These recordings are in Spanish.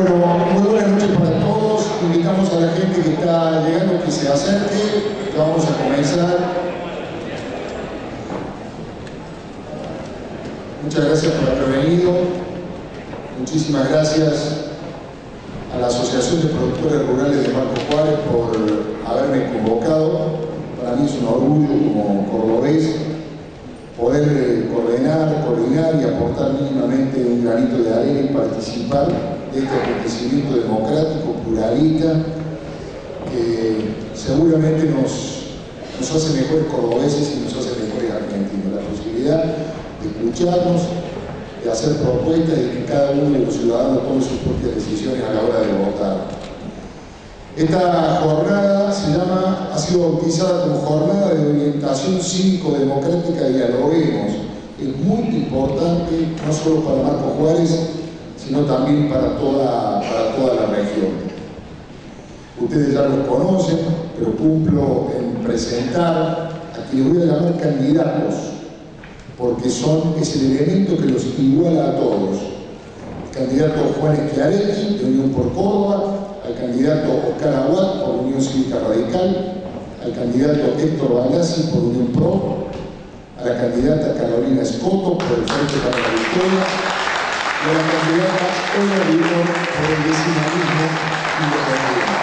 Bueno, muy buenas noches para todos. Invitamos a la gente que está llegando que se acerque. Vamos a comenzar. Muchas gracias por haber venido. Muchísimas gracias a la Asociación de Productores Rurales de Marco Juárez por haberme convocado. Para mí es un orgullo como cordobés poder eh, coordinar, coordinar y aportar mínimamente un granito de arena y participar este acontecimiento democrático, pluralista, que seguramente nos, nos hace mejores cordobeses y nos hace mejores argentinos. La posibilidad de escucharnos, de hacer propuestas y que cada uno de los ciudadanos tome sus propias decisiones a la hora de votar. Esta jornada se llama, ha sido bautizada como Jornada de Orientación Cívico-Democrática Dialoguemos. Es muy importante, no solo para Marco Juárez, sino también para toda, para toda la región. Ustedes ya los conocen, pero cumplo en presentar a quienes voy a llamar candidatos, porque son, es el elemento que los iguala a todos. El candidato Juan Schiaretti, de Unión por Córdoba, al candidato Oscar Aguad por Unión Cívica Radical, al candidato Héctor Baldassi por Unión Pro, a la candidata Carolina Escoto por el Frente para la Victoria y a la candidata Olga Ribón por el vecinalismo independiente.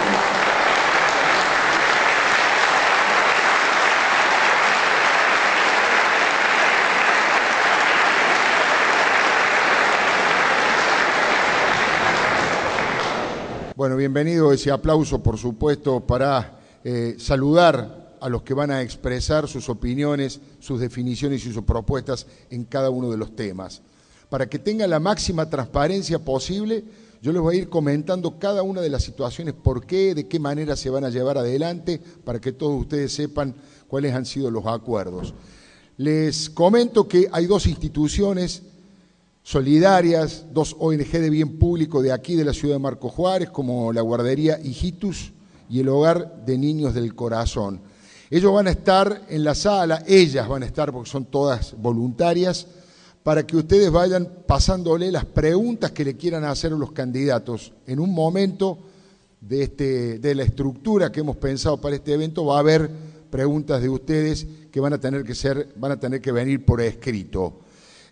Bueno, bienvenido ese aplauso, por supuesto, para eh, saludar a los que van a expresar sus opiniones, sus definiciones y sus propuestas en cada uno de los temas. Para que tenga la máxima transparencia posible, yo les voy a ir comentando cada una de las situaciones, por qué, de qué manera se van a llevar adelante, para que todos ustedes sepan cuáles han sido los acuerdos. Les comento que hay dos instituciones solidarias, dos ONG de bien público de aquí, de la ciudad de Marco Juárez, como la guardería Hijitus y el Hogar de Niños del Corazón. Ellos van a estar en la sala, ellas van a estar porque son todas voluntarias, para que ustedes vayan pasándole las preguntas que le quieran hacer a los candidatos. En un momento de, este, de la estructura que hemos pensado para este evento va a haber preguntas de ustedes que van a tener que, ser, van a tener que venir por escrito.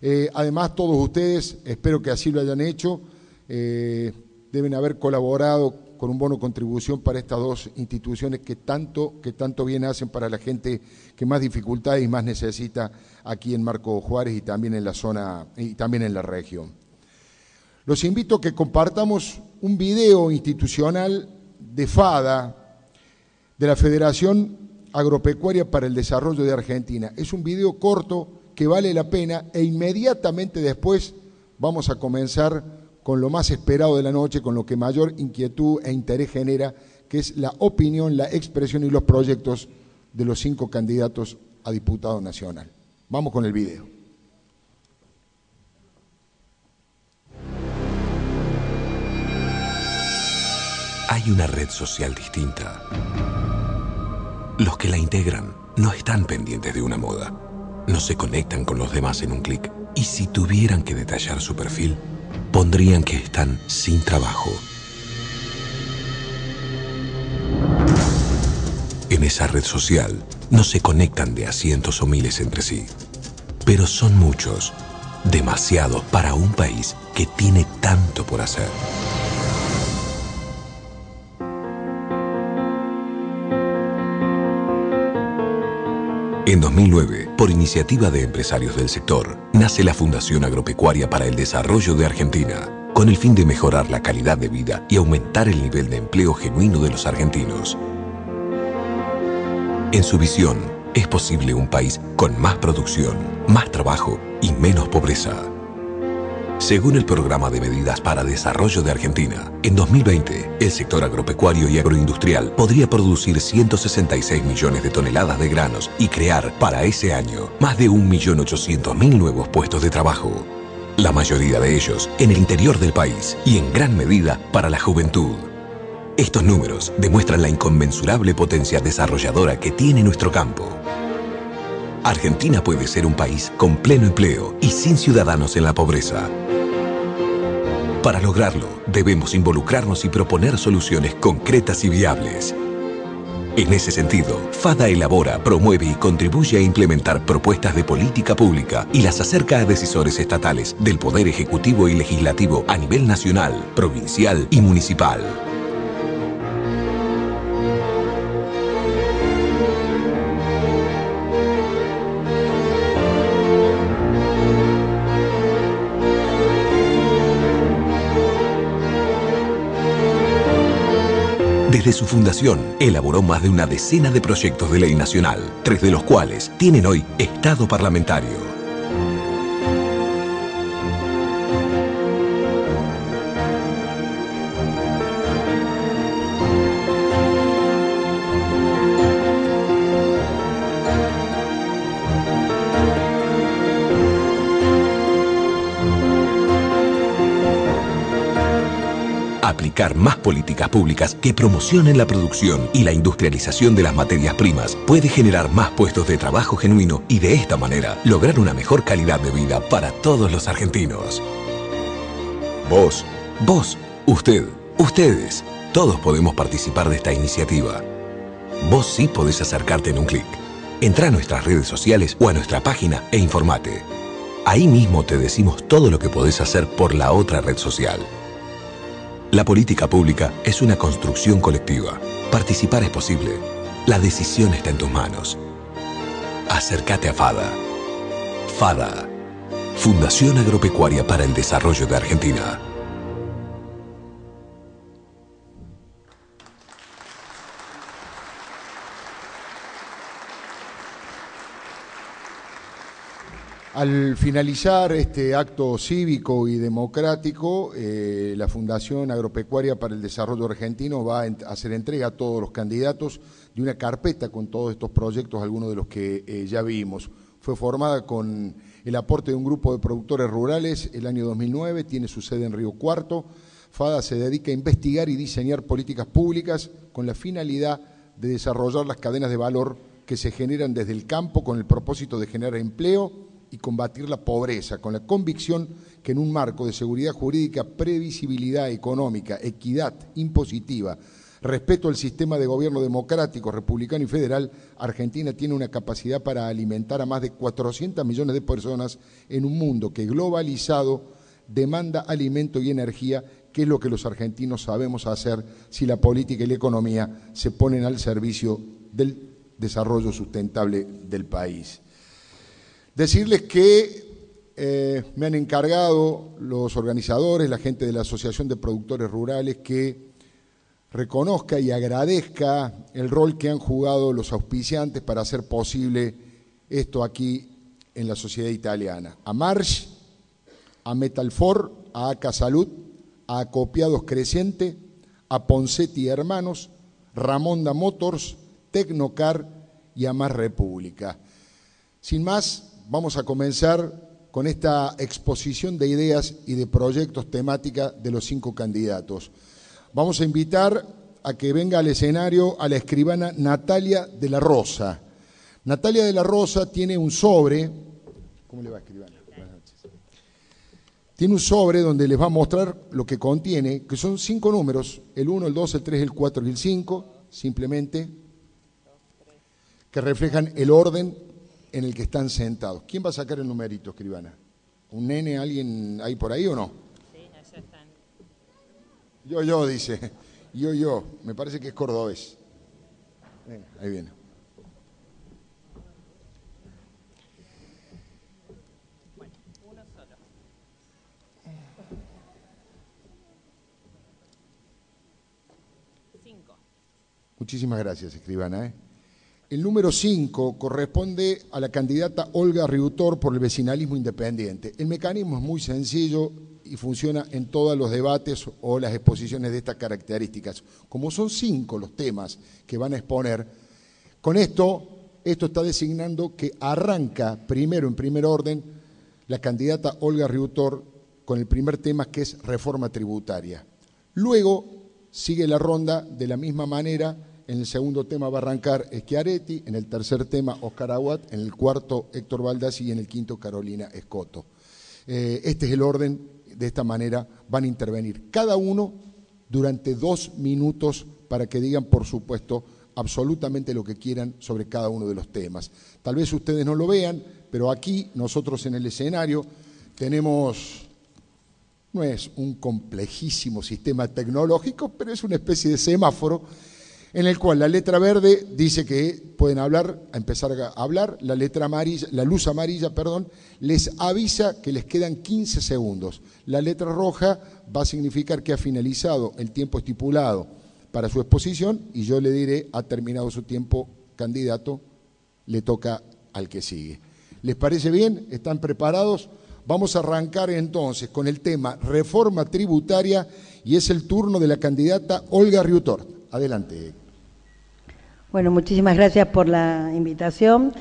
Eh, además, todos ustedes, espero que así lo hayan hecho, eh, deben haber colaborado con un bono contribución para estas dos instituciones que tanto, que tanto bien hacen para la gente que más dificultades y más necesita aquí en Marco Juárez y también en la zona y también en la región. Los invito a que compartamos un video institucional de FADA, de la Federación Agropecuaria para el Desarrollo de Argentina. Es un video corto que vale la pena e inmediatamente después vamos a comenzar con lo más esperado de la noche, con lo que mayor inquietud e interés genera, que es la opinión, la expresión y los proyectos de los cinco candidatos a diputado nacional. Vamos con el video. Hay una red social distinta. Los que la integran no están pendientes de una moda no se conectan con los demás en un clic. Y si tuvieran que detallar su perfil, pondrían que están sin trabajo. Esa red social no se conectan de a cientos o miles entre sí, pero son muchos, demasiados para un país que tiene tanto por hacer. En 2009, por iniciativa de empresarios del sector, nace la Fundación Agropecuaria para el Desarrollo de Argentina, con el fin de mejorar la calidad de vida y aumentar el nivel de empleo genuino de los argentinos. En su visión, es posible un país con más producción, más trabajo y menos pobreza. Según el Programa de Medidas para Desarrollo de Argentina, en 2020, el sector agropecuario y agroindustrial podría producir 166 millones de toneladas de granos y crear, para ese año, más de 1.800.000 nuevos puestos de trabajo. La mayoría de ellos en el interior del país y en gran medida para la juventud. Estos números demuestran la inconmensurable potencia desarrolladora que tiene nuestro campo. Argentina puede ser un país con pleno empleo y sin ciudadanos en la pobreza. Para lograrlo, debemos involucrarnos y proponer soluciones concretas y viables. En ese sentido, FADA elabora, promueve y contribuye a implementar propuestas de política pública y las acerca a decisores estatales del Poder Ejecutivo y Legislativo a nivel nacional, provincial y municipal. Desde su fundación, elaboró más de una decena de proyectos de ley nacional, tres de los cuales tienen hoy estado parlamentario. Más políticas públicas que promocionen la producción y la industrialización de las materias primas puede generar más puestos de trabajo genuino y de esta manera lograr una mejor calidad de vida para todos los argentinos. Vos, vos, usted, ustedes, todos podemos participar de esta iniciativa. Vos sí podés acercarte en un clic. Entra a nuestras redes sociales o a nuestra página e informate. Ahí mismo te decimos todo lo que podés hacer por la otra red social. La política pública es una construcción colectiva. Participar es posible. La decisión está en tus manos. Acércate a FADA. FADA. Fundación Agropecuaria para el Desarrollo de Argentina. Al finalizar este acto cívico y democrático, eh, la Fundación Agropecuaria para el Desarrollo Argentino va a hacer entrega a todos los candidatos de una carpeta con todos estos proyectos, algunos de los que eh, ya vimos. Fue formada con el aporte de un grupo de productores rurales el año 2009, tiene su sede en Río Cuarto. FADA se dedica a investigar y diseñar políticas públicas con la finalidad de desarrollar las cadenas de valor que se generan desde el campo con el propósito de generar empleo y combatir la pobreza, con la convicción que en un marco de seguridad jurídica, previsibilidad económica, equidad impositiva, respeto al sistema de gobierno democrático, republicano y federal, Argentina tiene una capacidad para alimentar a más de 400 millones de personas en un mundo que globalizado demanda alimento y energía, que es lo que los argentinos sabemos hacer si la política y la economía se ponen al servicio del desarrollo sustentable del país. Decirles que eh, me han encargado los organizadores, la gente de la Asociación de Productores Rurales, que reconozca y agradezca el rol que han jugado los auspiciantes para hacer posible esto aquí en la sociedad italiana. A Marsh, a Metalfor, a ACA Salud, a Acopiados Creciente, a Poncetti Hermanos, Ramonda Motors, Tecnocar y a Más República. Sin más, vamos a comenzar con esta exposición de ideas y de proyectos temática de los cinco candidatos. Vamos a invitar a que venga al escenario a la escribana Natalia de la Rosa. Natalia de la Rosa tiene un sobre. ¿Cómo le va, escribana? Tiene un sobre donde les va a mostrar lo que contiene, que son cinco números, el 1, el 2, el 3, el 4 y el 5, simplemente, que reflejan el orden en el que están sentados. ¿Quién va a sacar el numerito, escribana? ¿Un nene, alguien ahí por ahí o no? Sí, allá están. Yo, yo, dice. Yo, yo. Me parece que es cordobés. ahí viene. Bueno, uno solo. Cinco. Muchísimas gracias, escribana. ¿eh? El número 5 corresponde a la candidata Olga Riutor por el vecinalismo independiente. El mecanismo es muy sencillo y funciona en todos los debates o las exposiciones de estas características. Como son cinco los temas que van a exponer, con esto, esto está designando que arranca primero, en primer orden, la candidata Olga Riutor con el primer tema que es reforma tributaria. Luego sigue la ronda de la misma manera en el segundo tema va a arrancar Schiaretti, en el tercer tema Oscar Aguat, en el cuarto Héctor Baldassi y en el quinto Carolina Escoto. Eh, este es el orden de esta manera van a intervenir. Cada uno durante dos minutos para que digan, por supuesto, absolutamente lo que quieran sobre cada uno de los temas. Tal vez ustedes no lo vean, pero aquí nosotros en el escenario tenemos, no es un complejísimo sistema tecnológico, pero es una especie de semáforo en el cual la letra verde dice que pueden hablar, empezar a hablar, la letra amarilla, la luz amarilla, perdón, les avisa que les quedan 15 segundos. La letra roja va a significar que ha finalizado el tiempo estipulado para su exposición y yo le diré, ha terminado su tiempo, candidato, le toca al que sigue. ¿Les parece bien? ¿Están preparados? Vamos a arrancar entonces con el tema reforma tributaria y es el turno de la candidata Olga Riutor. Adelante. Bueno, muchísimas gracias por la invitación.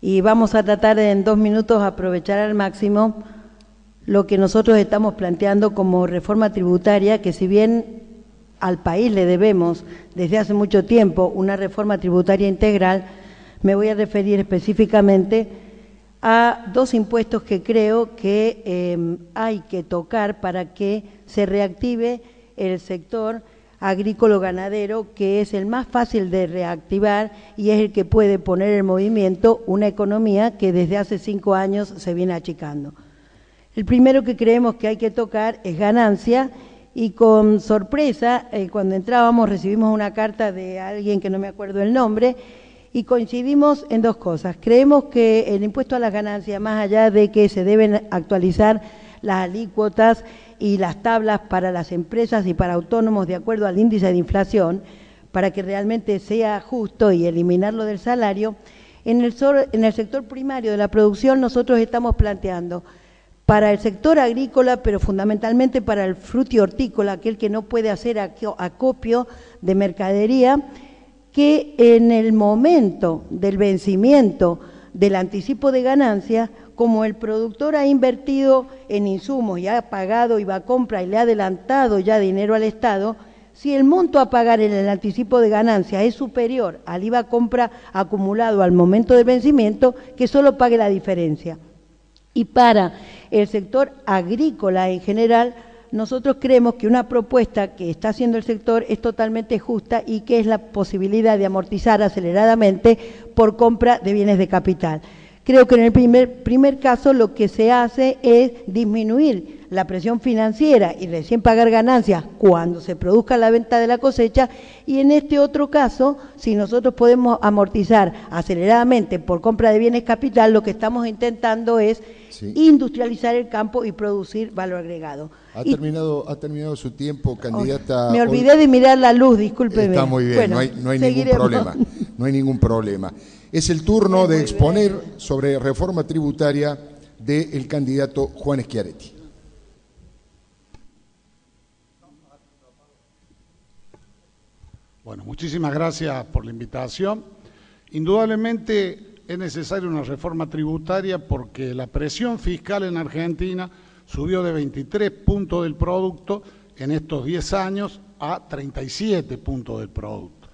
Y vamos a tratar en dos minutos aprovechar al máximo lo que nosotros estamos planteando como reforma tributaria, que si bien al país le debemos desde hace mucho tiempo una reforma tributaria integral, me voy a referir específicamente a dos impuestos que creo que eh, hay que tocar para que se reactive el sector agrícola-ganadero, que es el más fácil de reactivar y es el que puede poner en movimiento una economía que desde hace cinco años se viene achicando. El primero que creemos que hay que tocar es ganancia y con sorpresa, eh, cuando entrábamos recibimos una carta de alguien que no me acuerdo el nombre y coincidimos en dos cosas. Creemos que el impuesto a las ganancias, más allá de que se deben actualizar las alícuotas, y las tablas para las empresas y para autónomos de acuerdo al índice de inflación, para que realmente sea justo y eliminarlo del salario, en el, sector primario de la producción nosotros estamos planteando para el sector agrícola, pero fundamentalmente para el fruto hortícola, aquel que no puede hacer acopio de mercadería, que en el momento del vencimiento del anticipo de ganancia como el productor ha invertido en insumos y ha pagado IVA compra y le ha adelantado ya dinero al Estado, si el monto a pagar en el anticipo de ganancia es superior al IVA compra acumulado al momento del vencimiento, que solo pague la diferencia. Y para el sector agrícola en general, nosotros creemos que una propuesta que está haciendo el sector es totalmente justa y que es la posibilidad de amortizar aceleradamente por compra de bienes de capital. Creo que en el primer, primer caso lo que se hace es disminuir la presión financiera y recién pagar ganancias cuando se produzca la venta de la cosecha y en este otro caso, si nosotros podemos amortizar aceleradamente por compra de bienes capital, lo que estamos intentando es industrializar el campo y producir valor agregado. Ha, terminado, ha terminado su tiempo, candidata. Me olvidé de mirar la luz, discúlpeme. Está muy bien, no hay, no hay ningún problema. No hay ningún problema. Es el turno de exponer sobre reforma tributaria del candidato Juan Schiaretti. Bueno, muchísimas gracias por la invitación. Indudablemente es necesaria una reforma tributaria porque la presión fiscal en Argentina subió de 23 puntos del producto en estos 10 años a 37 puntos del producto,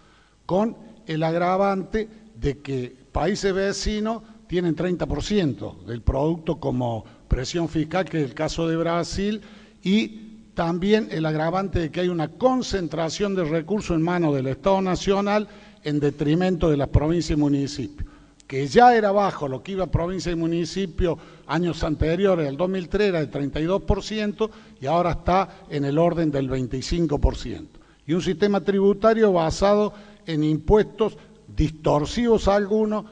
con el agravante de que países vecinos tienen 30% del producto como presión fiscal, que es el caso de Brasil, y también el agravante de que hay una concentración de recursos en manos del Estado Nacional en detrimento de las provincias y municipios, que ya era bajo lo que iba a provincia y municipio años anteriores, el 2003 era del 32% y ahora está en el orden del 25%. Y un sistema tributario basado en impuestos distorsivos algunos,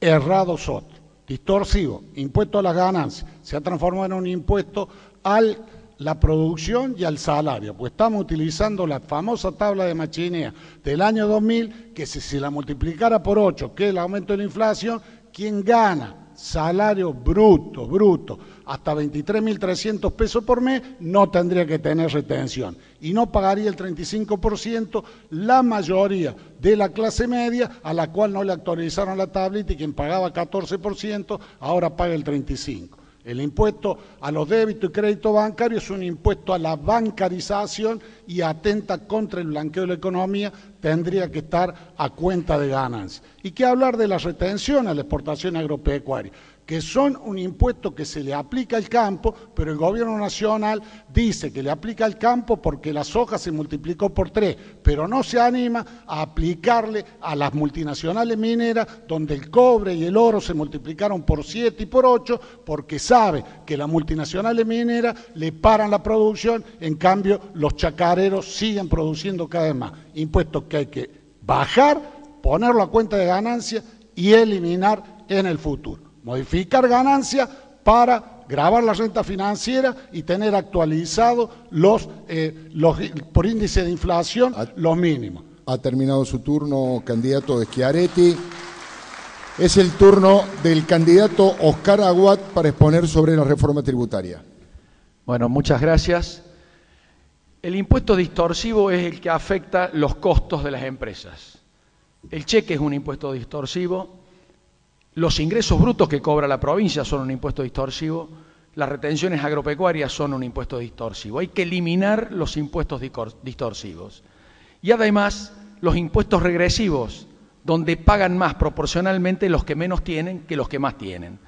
errados otros. Distorsivo, impuesto a las ganancias, se ha transformado en un impuesto a la producción y al salario, pues estamos utilizando la famosa tabla de machinea del año 2000, que si se la multiplicara por 8, que es el aumento de la inflación, ¿quién gana? Salario bruto, bruto, hasta 23.300 pesos por mes, no tendría que tener retención y no pagaría el 35% la mayoría de la clase media a la cual no le actualizaron la tablita y quien pagaba 14% ahora paga el 35%. El impuesto a los débitos y crédito bancario es un impuesto a la bancarización y atenta contra el blanqueo de la economía, tendría que estar a cuenta de ganancias. Y qué hablar de la retención a la exportación agropecuaria que son un impuesto que se le aplica al campo, pero el gobierno nacional dice que le aplica al campo porque la soja se multiplicó por tres, pero no se anima a aplicarle a las multinacionales mineras donde el cobre y el oro se multiplicaron por siete y por ocho porque sabe que las multinacionales mineras le paran la producción, en cambio los chacareros siguen produciendo cada vez más. Impuestos que hay que bajar, ponerlo a cuenta de ganancia y eliminar en el futuro modificar ganancia para grabar la renta financiera y tener actualizado los, eh, los por índice de inflación los mínimos. Ha terminado su turno, candidato de Schiaretti. Es el turno del candidato Oscar Aguat para exponer sobre la reforma tributaria. Bueno, muchas gracias. El impuesto distorsivo es el que afecta los costos de las empresas. El cheque es un impuesto distorsivo, los ingresos brutos que cobra la provincia son un impuesto distorsivo, las retenciones agropecuarias son un impuesto distorsivo. Hay que eliminar los impuestos distorsivos. Y además los impuestos regresivos, donde pagan más proporcionalmente los que menos tienen que los que más tienen.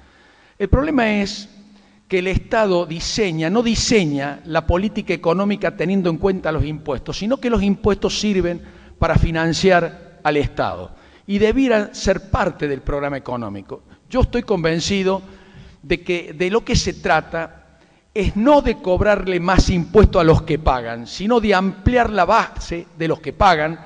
El problema es que el Estado diseña, no diseña la política económica teniendo en cuenta los impuestos, sino que los impuestos sirven para financiar al Estado y debieran ser parte del programa económico. Yo estoy convencido de que de lo que se trata es no de cobrarle más impuestos a los que pagan, sino de ampliar la base de los que pagan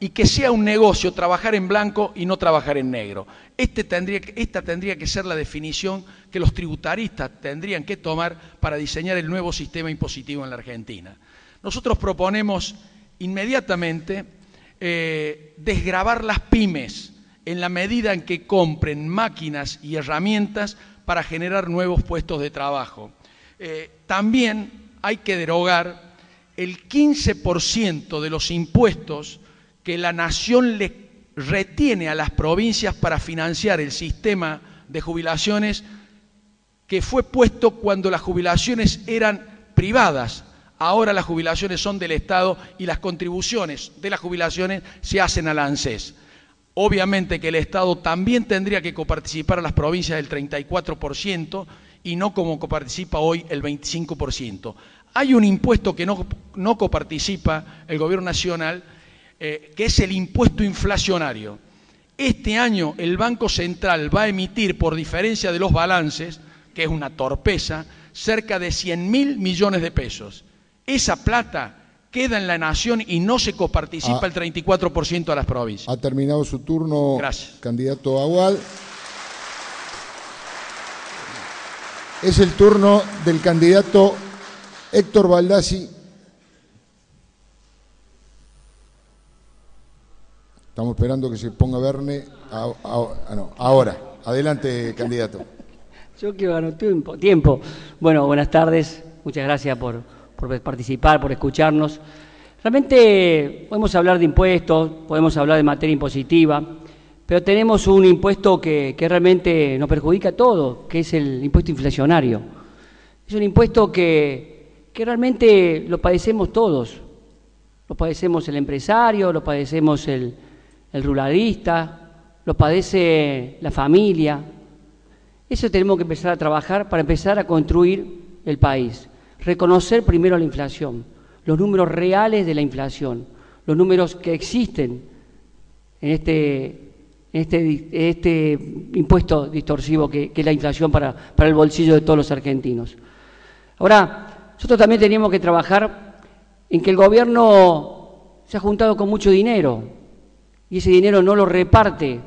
y que sea un negocio trabajar en blanco y no trabajar en negro. Este tendría, esta tendría que ser la definición que los tributaristas tendrían que tomar para diseñar el nuevo sistema impositivo en la Argentina. Nosotros proponemos inmediatamente eh, desgrabar las pymes en la medida en que compren máquinas y herramientas para generar nuevos puestos de trabajo. Eh, también hay que derogar el 15% de los impuestos que la nación le retiene a las provincias para financiar el sistema de jubilaciones que fue puesto cuando las jubilaciones eran privadas Ahora las jubilaciones son del Estado y las contribuciones de las jubilaciones se hacen al ANSES. Obviamente que el Estado también tendría que coparticipar a las provincias del 34% y no como coparticipa hoy el 25%. Hay un impuesto que no, no coparticipa el Gobierno Nacional, eh, que es el impuesto inflacionario. Este año el Banco Central va a emitir, por diferencia de los balances, que es una torpeza, cerca de 100 mil millones de pesos esa plata queda en la nación y no se coparticipa ah. el 34% a las provincias. Ha terminado su turno, Gracias. candidato Agual. Es el turno del candidato Héctor Baldassi. Estamos esperando que se ponga Verne. Ah, ahora, adelante, candidato. Yo quiero ganar tiempo. tiempo. Bueno, buenas tardes. Muchas gracias por, por participar, por escucharnos. Realmente podemos hablar de impuestos, podemos hablar de materia impositiva, pero tenemos un impuesto que, realmente nos perjudica a todos, que es el impuesto inflacionario. Es un impuesto que, que realmente lo padecemos todos. Lo padecemos el empresario, lo padecemos el, el ruralista, lo padece la familia. Eso tenemos que empezar a trabajar para empezar a construir el país reconocer primero la inflación, los números reales de la inflación, los números que existen en este, este, este impuesto distorsivo que, es la inflación para, para el bolsillo de todos los argentinos. Ahora, nosotros también teníamos que trabajar en que el gobierno se ha juntado con mucho dinero y ese dinero no lo reparte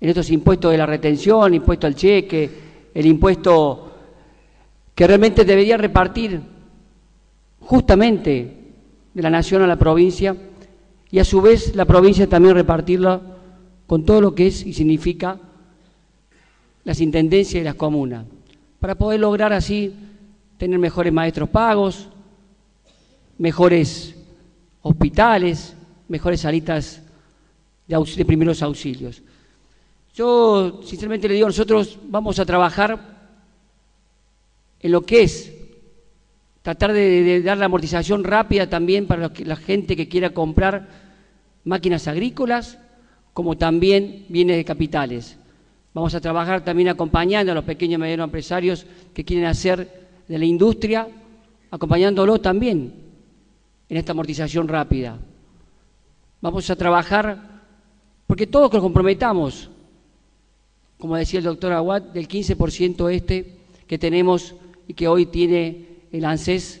en estos impuestos de la retención, impuesto al cheque, el impuesto que realmente debería repartir justamente de la nación a la provincia y a su vez la provincia también repartirla con todo lo que es y significa las intendencias y las comunas, para poder lograr así tener mejores maestros pagos, mejores hospitales, mejores salitas de, de primeros auxilios. Yo sinceramente le digo, nosotros vamos a trabajar en lo que es tratar de, dar la amortización rápida también para la gente que quiera comprar máquinas agrícolas como también bienes de capitales. Vamos a trabajar también acompañando a los pequeños y medianos empresarios que quieren hacer de la industria, acompañándolo también en esta amortización rápida. Vamos a trabajar porque todos nos comprometamos, como decía el doctor Aguad, del 15% este que tenemos y que hoy tiene el ANSES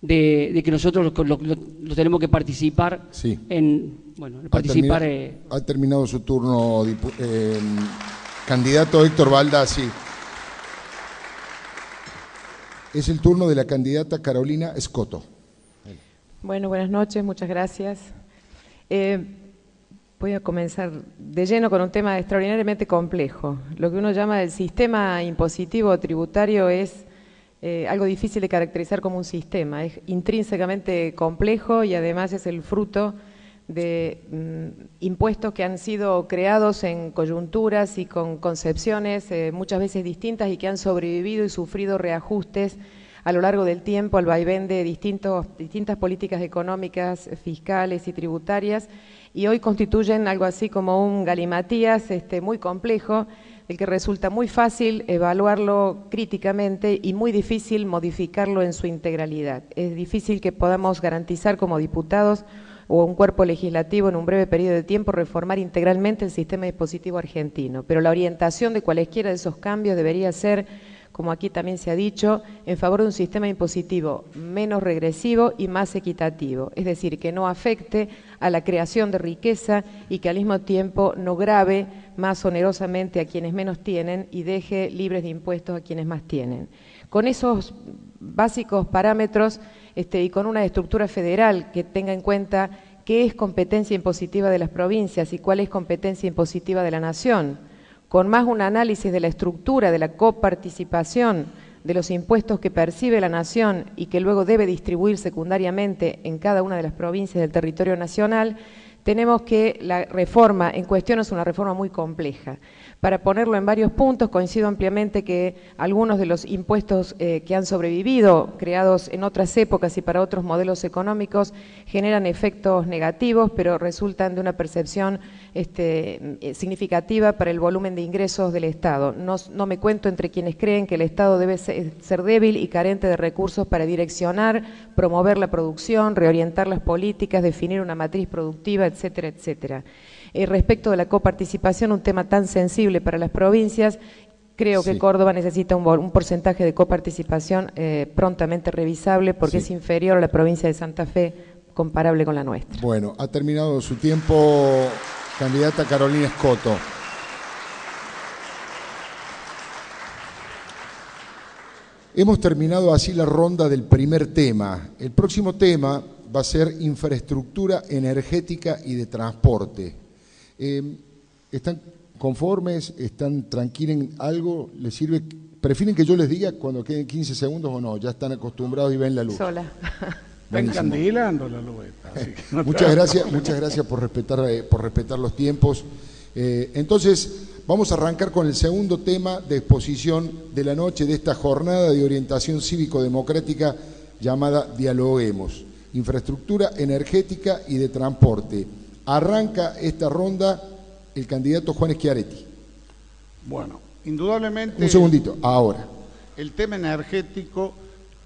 de, que nosotros lo, tenemos que participar en bueno, participar. Eh, ha, terminado su turno, eh, candidato Héctor Valda, sí. Es el turno de la candidata Carolina Escoto. Bueno, buenas noches, muchas gracias. Eh, voy a comenzar de lleno con un tema extraordinariamente complejo. Lo que uno llama el sistema impositivo tributario es eh, algo difícil de caracterizar como un sistema. Es intrínsecamente complejo y además es el fruto de mm, impuestos que han sido creados en coyunturas y con concepciones eh, muchas veces distintas y que han sobrevivido y sufrido reajustes a lo largo del tiempo al vaivén de distintos, distintas políticas económicas, fiscales y tributarias, y hoy constituyen algo así como un galimatías este, muy complejo el que resulta muy fácil evaluarlo críticamente y muy difícil modificarlo en su integralidad. Es difícil que podamos garantizar como diputados o un cuerpo legislativo en un breve periodo de tiempo reformar integralmente el sistema dispositivo argentino, pero la orientación de cualesquiera de esos cambios debería ser como aquí también se ha dicho, en favor de un sistema impositivo menos regresivo y más equitativo, es decir, que no afecte a la creación de riqueza y que al mismo tiempo no grave más onerosamente a quienes menos tienen y deje libres de impuestos a quienes más tienen. Con esos básicos parámetros este, y con una estructura federal que tenga en cuenta qué es competencia impositiva de las provincias y cuál es competencia impositiva de la nación, con más un análisis de la estructura de la coparticipación de los impuestos que percibe la nación y que luego debe distribuir secundariamente en cada una de las provincias del territorio nacional, tenemos que la reforma en cuestión es una reforma muy compleja. Para ponerlo en varios puntos, coincido ampliamente que algunos de los impuestos eh, que han sobrevivido, creados en otras épocas y para otros modelos económicos, generan efectos negativos, pero resultan de una percepción este, eh, significativa para el volumen de ingresos del Estado. No, me cuento entre quienes creen que el Estado debe ser, débil y carente de recursos para direccionar, promover la producción, reorientar las políticas, definir una matriz productiva, etcétera, etcétera. Eh, respecto de la coparticipación, un tema tan sensible para las provincias, creo que Córdoba necesita un, porcentaje de coparticipación eh, prontamente revisable porque es inferior a la provincia de Santa Fe, comparable con la nuestra. Bueno, ha terminado su tiempo, candidata Carolina Escoto. Hemos terminado así la ronda del primer tema. El próximo tema va a ser infraestructura energética y de transporte. Em, ¿Están conformes? ¿Están tranquilos en algo? ¿Les sirve? ¿Prefieren que yo les diga cuando queden 15 segundos o no? Ya están acostumbrados y ven la luz. Sola. encandilando la luz. muchas gracias, muchas gracias por respetar, eh, por respetar los tiempos. Eh, entonces, vamos a arrancar con el segundo tema de exposición de la noche de esta jornada de orientación cívico-democrática llamada Dialoguemos, infraestructura energética y de transporte. Arranca esta ronda el candidato Juan Schiaretti. Bueno, indudablemente... Un segundito, ahora. El tema energético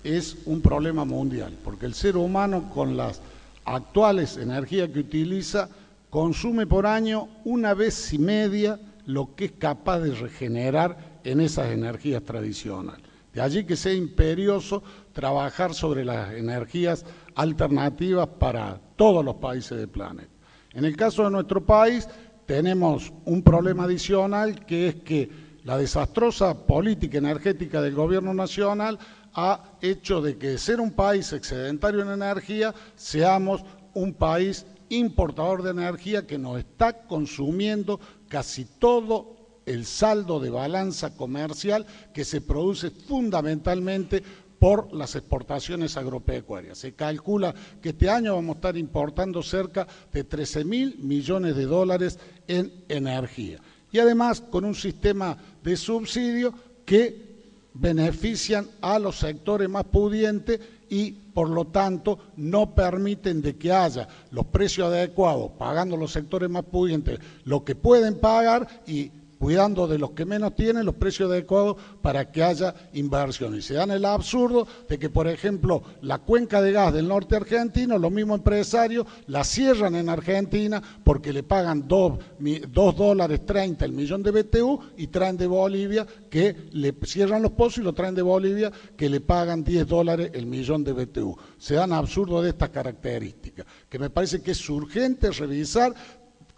es un problema mundial, porque el ser humano con las actuales energías que utiliza consume por año una vez y media lo que es capaz de regenerar en esas energías tradicionales. De allí que sea imperioso trabajar sobre las energías alternativas para todos los países del planeta. En el caso de nuestro país tenemos un problema adicional que es que la desastrosa política energética del gobierno nacional ha hecho de que ser un país excedentario en energía seamos un país importador de energía que nos está consumiendo casi todo el saldo de balanza comercial que se produce fundamentalmente por las exportaciones agropecuarias. Se calcula que este año vamos a estar importando cerca de 13 mil millones de dólares en energía. Y además con un sistema de subsidio que benefician a los sectores más pudientes y por lo tanto no permiten de que haya los precios adecuados, pagando los sectores más pudientes lo que pueden pagar y cuidando de los que menos tienen los precios adecuados para que haya inversión. Y se dan el absurdo de que, por ejemplo, la cuenca de gas del norte argentino, los mismos empresarios la cierran en Argentina porque le pagan 2 dólares 30 el millón de BTU y traen de Bolivia que le cierran los pozos y lo traen de Bolivia que le pagan 10 dólares el millón de BTU. Se dan absurdos de estas características, que me parece que es urgente revisar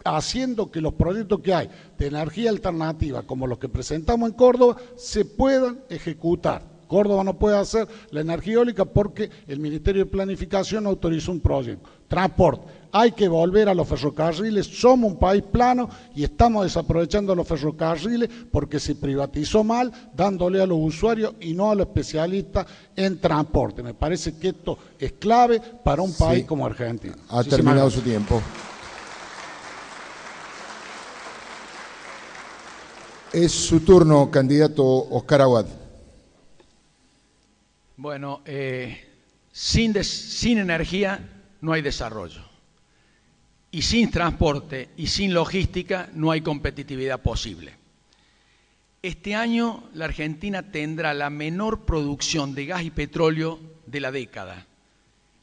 haciendo que los proyectos que hay de energía alternativa, como los que presentamos en Córdoba, se puedan ejecutar. Córdoba no puede hacer la energía eólica porque el Ministerio de Planificación autorizó un proyecto. Transporte. Hay que volver a los ferrocarriles. Somos un país plano y estamos desaprovechando los ferrocarriles porque se privatizó mal, dándole a los usuarios y no a los especialistas en transporte. Me parece que esto es clave para un país como Argentina. Ha terminado su tiempo. Es su turno, candidato Oscar Aguad. Bueno, eh, sin, sin energía no hay desarrollo. Y sin transporte y sin logística no hay competitividad posible. Este año la Argentina tendrá la menor producción de gas y petróleo de la década.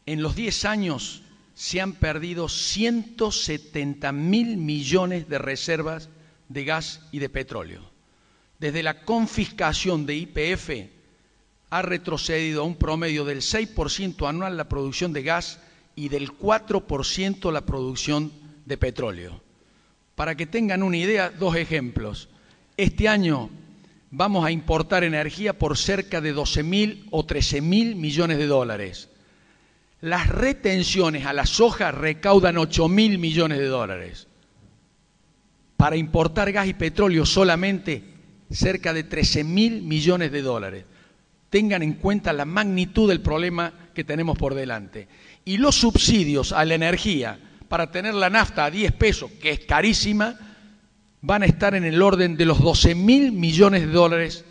En los 10 años se han perdido 170 mil millones de reservas de gas y de petróleo. Desde la confiscación de IPF ha retrocedido a un promedio del 6% anual la producción de gas y del 4% la producción de petróleo. Para que tengan una idea, dos ejemplos. Este año vamos a importar energía por cerca de 12 mil o 13 mil millones de dólares. Las retenciones a la soja recaudan 8 mil millones de dólares para importar gas y petróleo solamente cerca de 13 mil millones de dólares. Tengan en cuenta la magnitud del problema que tenemos por delante. Y los subsidios a la energía para tener la nafta a 10 pesos, que es carísima, van a estar en el orden de los 12 mil millones de dólares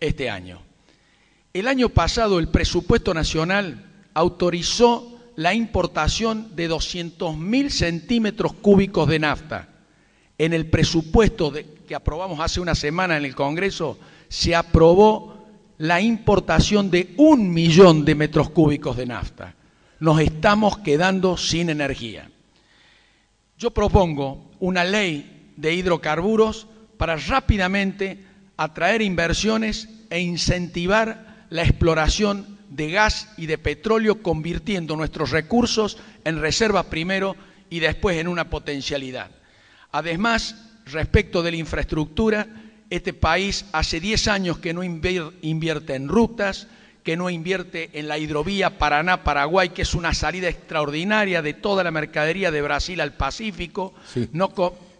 este año. El año pasado el presupuesto nacional autorizó la importación de 200 mil centímetros cúbicos de nafta en el presupuesto que aprobamos hace una semana en el Congreso, se aprobó la importación de un millón de metros cúbicos de nafta. Nos estamos quedando sin energía. Yo propongo una ley de hidrocarburos para rápidamente atraer inversiones e incentivar la exploración de gas y de petróleo, convirtiendo nuestros recursos en reservas primero y después en una potencialidad. Además, respecto de la infraestructura, este país hace 10 años que no invierte en rutas, que no invierte en la hidrovía Paraná-Paraguay, que es una salida extraordinaria de toda la mercadería de Brasil al Pacífico.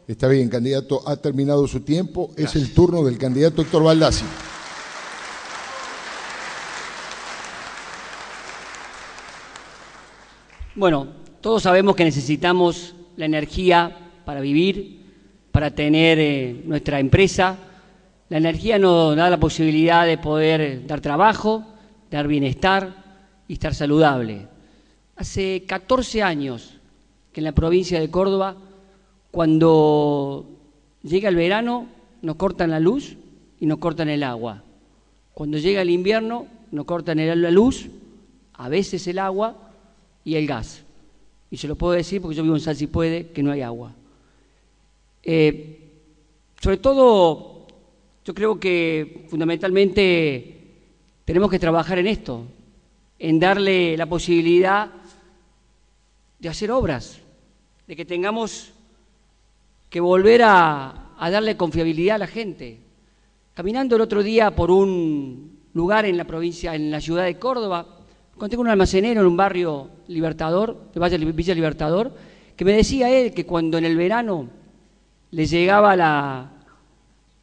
Está bien, candidato, ha terminado su tiempo. Es el turno del candidato Héctor Baldassi. Bueno, todos sabemos que necesitamos la energía para vivir, para tener eh, nuestra empresa. La energía nos da la posibilidad de poder dar trabajo, dar bienestar y estar saludable. Hace 14 años que en la provincia de Córdoba, cuando llega el verano, nos cortan la luz y nos cortan el agua. Cuando llega el invierno, nos cortan la luz, a veces el agua y el gas. Y se lo puedo decir porque yo vivo en San Puede, que no hay agua. Eh, sobre todo, yo creo que fundamentalmente tenemos que trabajar en esto, en darle la posibilidad de hacer obras, de que tengamos que volver a, a darle confiabilidad a la gente. Caminando el otro día por un lugar en la provincia, en la ciudad de Córdoba, conté con un almacenero en un barrio Libertador, de Villa Libertador, que me decía él que cuando en el verano le llegaba la,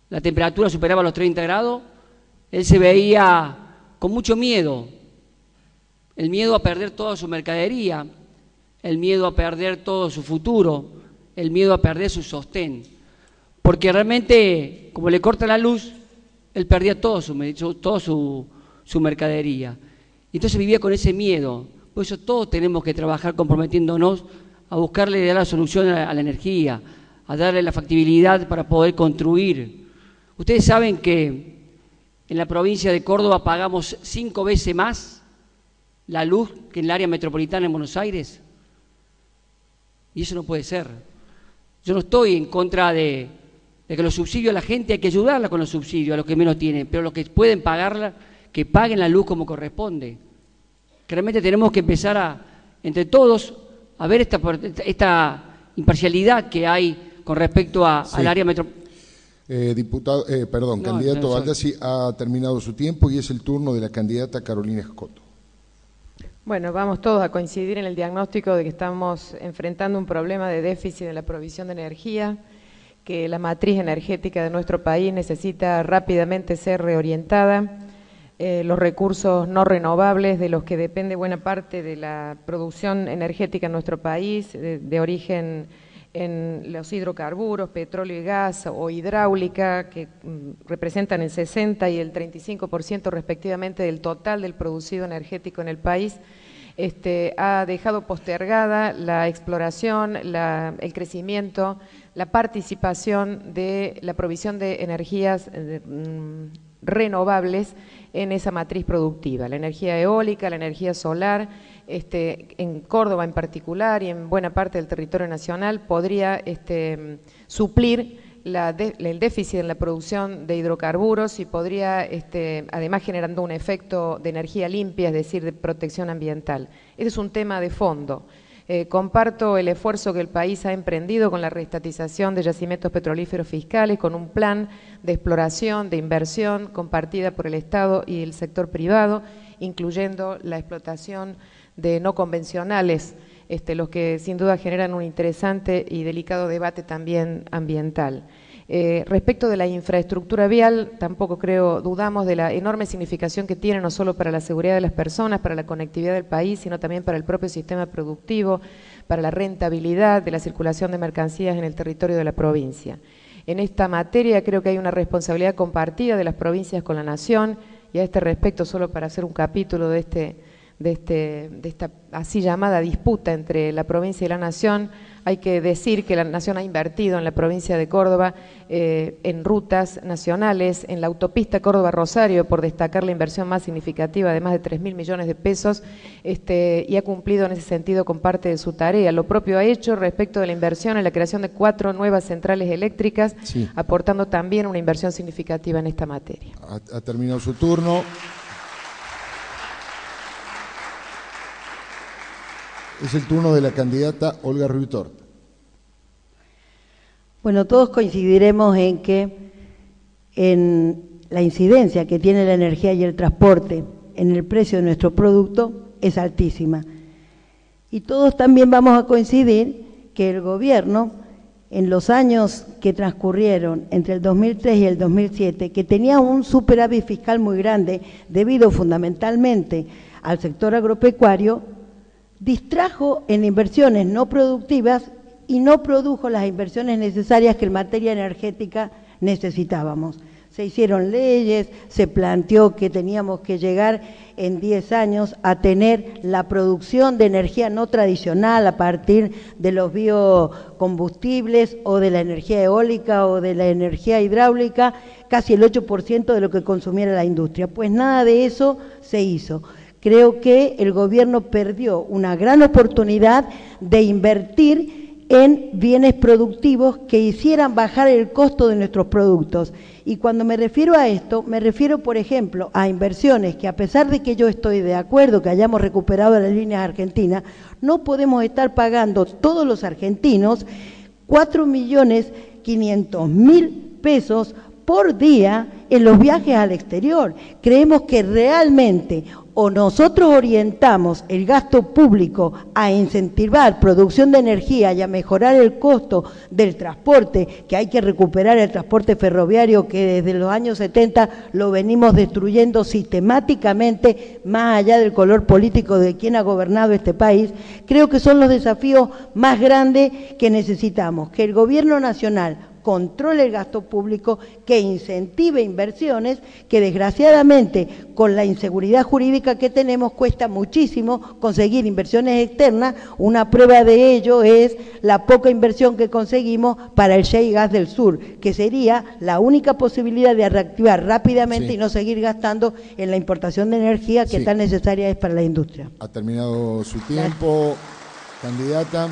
la temperatura, superaba los 30 grados, él se veía con mucho miedo, el miedo a perder toda su mercadería, el miedo a perder todo su futuro, el miedo a perder su sostén. Porque realmente, como le corta la luz, él perdía todo su, todo su, su mercadería. Entonces vivía con ese miedo. Por eso todos tenemos que trabajar comprometiéndonos a buscarle la solución a la energía, a darle la factibilidad para poder construir. Ustedes saben que en la provincia de Córdoba pagamos cinco veces más la luz que en el área metropolitana en Buenos Aires. Y eso no puede ser. Yo no estoy en contra de, que los subsidios a la gente hay que ayudarla con los subsidios, a los que menos tienen, pero los que pueden pagarla, que paguen la luz como corresponde. Realmente tenemos que empezar a, entre todos, a ver esta, esta imparcialidad que hay con respecto al área metropolitana. Eh, diputado, eh, perdón, candidato Baldassi ha terminado su tiempo y es el turno de la candidata Carolina Escoto. Bueno, vamos todos a coincidir en el diagnóstico de que estamos enfrentando un problema de déficit en la provisión de energía, que la matriz energética de nuestro país necesita rápidamente ser reorientada eh, los recursos no renovables de los que depende buena parte de la producción energética en nuestro país, de, origen en los hidrocarburos, petróleo y gas o hidráulica, que mm, representan el 60 y el 35% respectivamente del total del producido energético en el país, este, ha dejado postergada la exploración, el crecimiento, la participación de la provisión de energías eh, mm, renovables en esa matriz productiva, la energía eólica, la energía solar, este, en Córdoba en particular y en buena parte del territorio nacional podría este, suplir el déficit en la producción de hidrocarburos y podría, este, además generando un efecto de energía limpia, es decir, de protección ambiental. Ese es un tema de fondo. Eh, comparto el esfuerzo que el país ha emprendido con la reestatización de yacimientos petrolíferos fiscales, con un plan de exploración, de inversión compartida por el Estado y el sector privado, incluyendo la explotación de no convencionales, este, los que sin duda generan un interesante y delicado debate también ambiental. Eh, respecto de la infraestructura vial, tampoco creo, dudamos de la enorme significación que tiene no solo para la seguridad de las personas, para la conectividad del país, sino también para el propio sistema productivo, para la rentabilidad de la circulación de mercancías en el territorio de la provincia. En esta materia creo que hay una responsabilidad compartida de las provincias con la nación y a este respecto, solo para hacer un capítulo de este de, este, de esta así llamada disputa entre la provincia y la nación, hay que decir que la nación ha invertido en la provincia de Córdoba eh, en rutas nacionales, en la autopista Córdoba-Rosario, por destacar la inversión más significativa de más de 3 mil millones de pesos, este, y ha cumplido en ese sentido con parte de su tarea. Lo propio ha hecho respecto de la inversión en la creación de cuatro nuevas centrales eléctricas, aportando también una inversión significativa en esta materia. ha terminado su turno. Es el turno de la candidata Olga Rubitor. Bueno, todos coincidiremos en que en la incidencia que tiene la energía y el transporte en el precio de nuestro producto es altísima. Y todos también vamos a coincidir que el gobierno, en los años que transcurrieron entre el 2003 y el 2007, que tenía un superávit fiscal muy grande debido fundamentalmente al sector agropecuario, distrajo en inversiones no productivas y no produjo las inversiones necesarias que en materia energética necesitábamos. Se hicieron leyes, se planteó que teníamos que llegar en 10 años a tener la producción de energía no tradicional a partir de los biocombustibles o de la energía eólica o de la energía hidráulica, casi el 8% de lo que consumiera la industria. Pues nada de eso se hizo. Creo que el gobierno perdió una gran oportunidad de invertir en bienes productivos que hicieran bajar el costo de nuestros productos. Y cuando me refiero a esto, me refiero, por ejemplo, a inversiones que a pesar de que yo estoy de acuerdo que hayamos recuperado las líneas argentinas, no podemos estar pagando todos los argentinos 4 millones 500 mil pesos por día en los viajes al exterior. Creemos que realmente o nosotros orientamos el gasto público a incentivar producción de energía y a mejorar el costo del transporte, que hay que recuperar el transporte ferroviario que desde los años 70 lo venimos destruyendo sistemáticamente, más allá del color político de quien ha gobernado este país, creo que son los desafíos más grandes que necesitamos, que el gobierno nacional controle el gasto público, que incentive inversiones, que desgraciadamente con la inseguridad jurídica que tenemos cuesta muchísimo conseguir inversiones externas. Una prueba de ello es la poca inversión que conseguimos para el Shell Gas del Sur, que sería la única posibilidad de reactivar rápidamente y no seguir gastando en la importación de energía que tan necesaria es para la industria. Ha terminado su tiempo, candidata.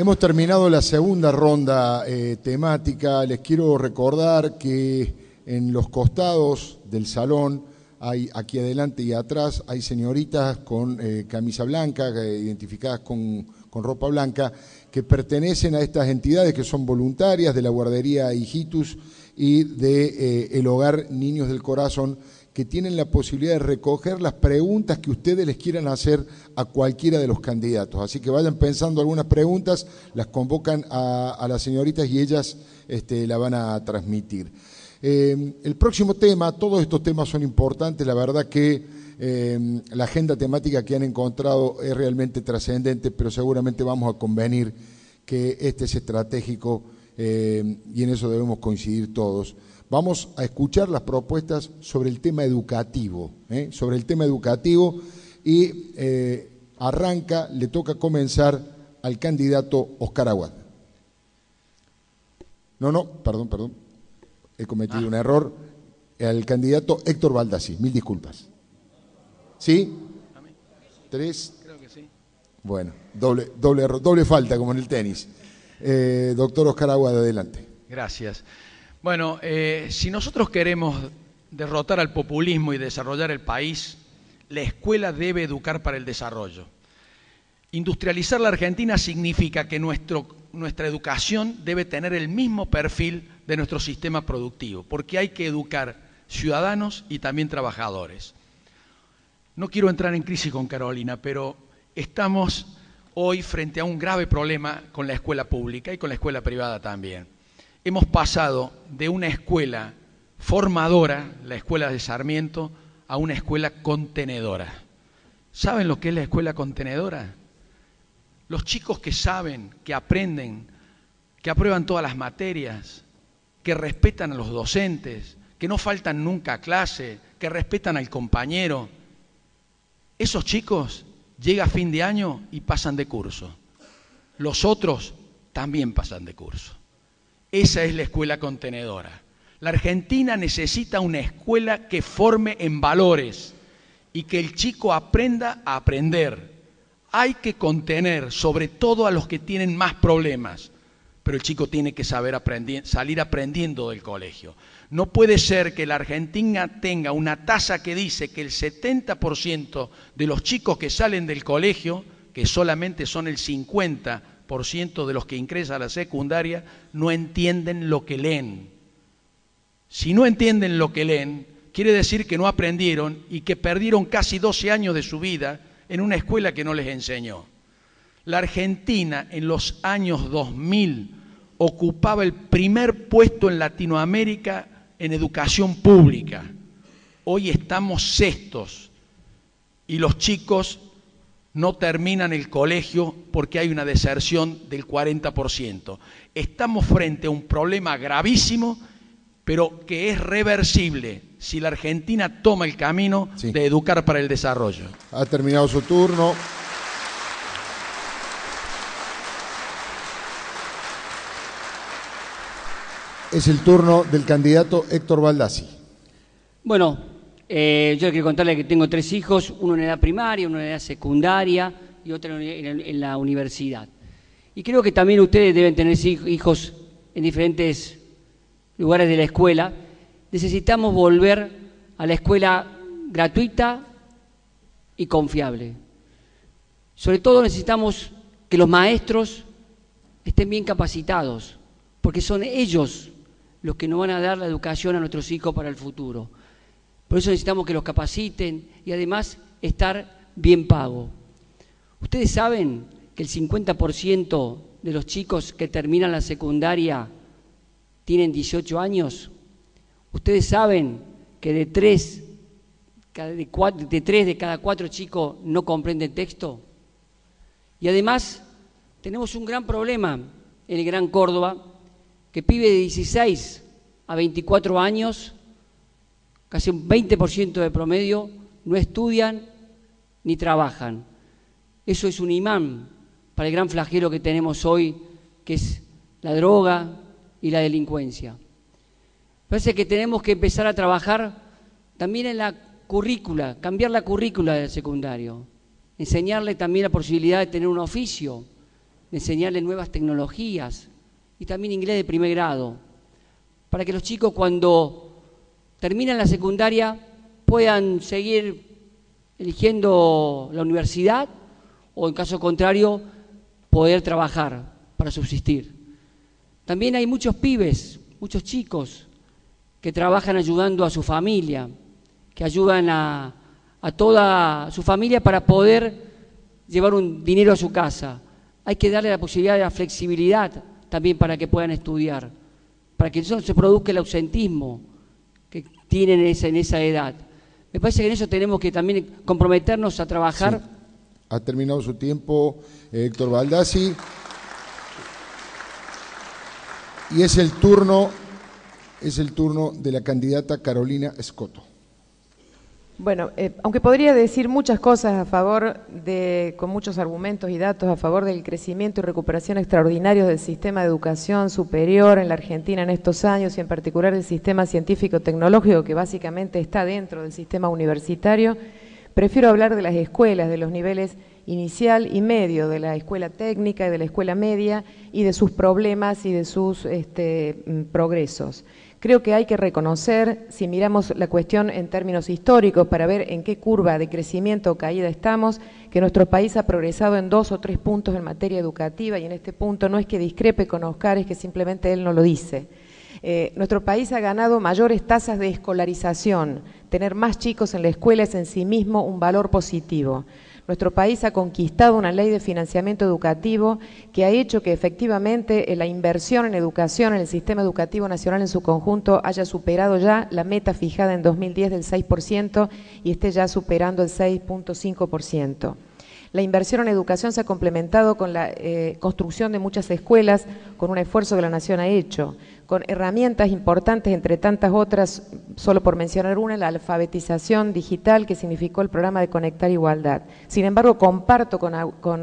Hemos terminado la segunda ronda eh, temática. Les quiero recordar que en los costados del salón, hay aquí adelante y atrás, hay señoritas con eh, camisa blanca, identificadas con, ropa blanca, que pertenecen a estas entidades que son voluntarias de la guardería Hijitus y de eh, el hogar Niños del Corazón que tienen la posibilidad de recoger las preguntas que ustedes les quieran hacer a cualquiera de los candidatos. Así que vayan pensando algunas preguntas, las convocan a, las señoritas y ellas este, la van a transmitir. Eh, el próximo tema, todos estos temas son importantes, la verdad que eh, la agenda temática que han encontrado es realmente trascendente, pero seguramente vamos a convenir que este es estratégico eh, y en eso debemos coincidir todos. Vamos a escuchar las propuestas sobre el tema educativo, ¿eh? sobre el tema educativo y eh, arranca, le toca comenzar al candidato Oscar Aguad. No, no, perdón, perdón, he cometido un error. Al candidato Héctor Baldassi, mil disculpas. ¿Sí? ¿Tres? Creo que sí. Bueno, doble, doble, doble falta como en el tenis. Eh, doctor Oscar Aguad, adelante. Gracias. Bueno, eh, si nosotros queremos derrotar al populismo y desarrollar el país, la escuela debe educar para el desarrollo. Industrializar la Argentina significa que nuestra educación debe tener el mismo perfil de nuestro sistema productivo, porque hay que educar ciudadanos y también trabajadores. No quiero entrar en crisis con Carolina, pero estamos hoy frente a un grave problema con la escuela pública y con la escuela privada también hemos pasado de una escuela formadora, la escuela de Sarmiento, a una escuela contenedora. ¿Saben lo que es la escuela contenedora? Los chicos que saben, que aprenden, que aprueban todas las materias, que respetan a los docentes, que no faltan nunca a clase, que respetan al compañero. Esos chicos llega a fin de año y pasan de curso. Los otros también pasan de curso. Esa es la escuela contenedora. La Argentina necesita una escuela que forme en valores y que el chico aprenda a aprender. Hay que contener sobre todo a los que tienen más problemas, pero el chico tiene que saber salir aprendiendo del colegio. No puede ser que la Argentina tenga una tasa que dice que el 70% de los chicos que salen del colegio, que solamente son el 50%, de los que ingresan a la secundaria no entienden lo que leen. Si no entienden lo que leen, quiere decir que no aprendieron y que perdieron casi 12 años de su vida en una escuela que no les enseñó. La Argentina en los años 2000 ocupaba el primer puesto en Latinoamérica en educación pública. Hoy estamos sextos y los chicos no terminan el colegio porque hay una deserción del 40%. Estamos frente a un problema gravísimo, pero que es reversible si la Argentina toma el camino de educar para el desarrollo. Ha terminado su turno. Es el turno del candidato Héctor Baldassi. Bueno, eh, yo quiero contarle que tengo tres hijos, uno en edad primaria, uno en edad secundaria y otro en, la universidad. Y creo que también ustedes deben tener hijos en diferentes lugares de la escuela. Necesitamos volver a la escuela gratuita y confiable. Sobre todo necesitamos que los maestros estén bien capacitados, porque son ellos los que nos van a dar la educación a nuestros hijos para el futuro. Por eso necesitamos que los capaciten y además estar bien pago. Ustedes saben que el 50% de los chicos que terminan la secundaria tienen 18 años. Ustedes saben que de 3 de, de, de cada cuatro chicos no comprenden texto. Y además tenemos un gran problema en el Gran Córdoba, que pibe de 16 a 24 años, casi un 20% de promedio, no estudian ni trabajan. Eso es un imán para el gran flagelo que tenemos hoy, que es la droga y la delincuencia. Parece que tenemos que empezar a trabajar también en la currícula, cambiar la currícula del secundario, enseñarle también la posibilidad de tener un oficio, enseñarle nuevas tecnologías y también inglés de primer grado, para que los chicos cuando terminan la secundaria puedan seguir eligiendo la universidad o en caso contrario poder trabajar para subsistir. También hay muchos pibes, muchos chicos que trabajan ayudando a su familia, que ayudan a, toda su familia para poder llevar un dinero a su casa hay que darle la posibilidad de la flexibilidad también para que puedan estudiar, para que no se produzca el ausentismo que tienen en esa, en esa edad. Me parece que en eso tenemos que también comprometernos a trabajar. Ha terminado su tiempo Héctor Baldassi. Y es el turno, es el turno de la candidata Carolina Escoto. Bueno, eh, aunque podría decir muchas cosas a favor de, con muchos argumentos y datos a favor del crecimiento y recuperación extraordinarios del sistema de educación superior en la Argentina en estos años y en particular del sistema científico-tecnológico que básicamente está dentro del sistema universitario, prefiero hablar de las escuelas, de los niveles inicial y medio, de la escuela técnica y de la escuela media y de sus problemas y de sus este, mm, progresos. Creo que hay que reconocer, si miramos la cuestión en términos históricos para ver en qué curva de crecimiento o caída estamos, que nuestro país ha progresado en dos o tres puntos en materia educativa y en este punto no es que discrepe con Oscar, es que simplemente él no lo dice. Eh, nuestro país ha ganado mayores tasas de escolarización. Tener más chicos en la escuela es en sí mismo un valor positivo. Nuestro país ha conquistado una ley de financiamiento educativo que ha hecho que efectivamente eh, la inversión en educación en el sistema educativo nacional en su conjunto haya superado ya la meta fijada en 2010 del 6% y esté ya superando el 6.5%. La inversión en educación se ha complementado con la eh, construcción de muchas escuelas, con un esfuerzo que la Nación ha hecho con herramientas importantes, entre tantas otras, solo por mencionar una, la alfabetización digital que significó el programa de Conectar Igualdad. Sin embargo, comparto con,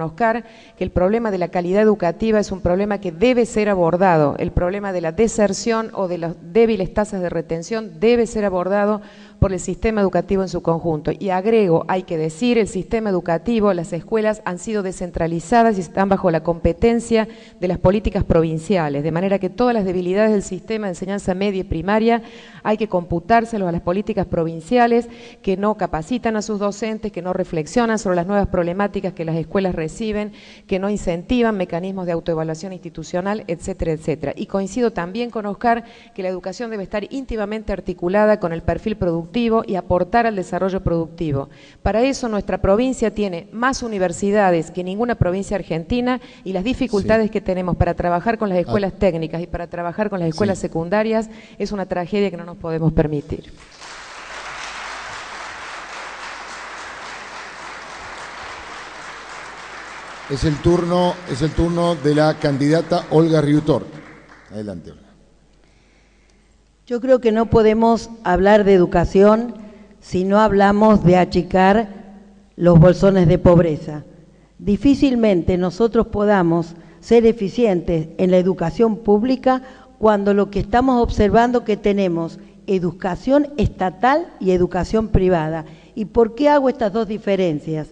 Oscar que el problema de la calidad educativa es un problema que debe ser abordado. El problema de la deserción o de las débiles tasas de retención debe ser abordado por el sistema educativo en su conjunto. Y agrego, hay que decir, el sistema educativo, las escuelas han sido descentralizadas y están bajo la competencia de las políticas provinciales, de manera que todas las debilidades del sistema de enseñanza media y primaria hay que computárselos a las políticas provinciales que no capacitan a sus docentes, que no reflexionan sobre las nuevas problemáticas que las escuelas reciben, que no incentivan mecanismos de autoevaluación institucional, etcétera, etcétera. Y coincido también con Oscar que la educación debe estar íntimamente articulada con el perfil productivo y aportar al desarrollo productivo. Para eso nuestra provincia tiene más universidades que ninguna provincia argentina y las dificultades que tenemos para trabajar con las escuelas ah. técnicas y para trabajar con las escuelas secundarias es una tragedia que no nos podemos permitir. Es el turno, es el turno de la candidata Olga Riutor. Adelante, Olga. Yo creo que no podemos hablar de educación si no hablamos de achicar los bolsones de pobreza. Difícilmente nosotros podamos ser eficientes en la educación pública cuando lo que estamos observando que tenemos educación estatal y educación privada. ¿Y por qué hago estas dos diferencias?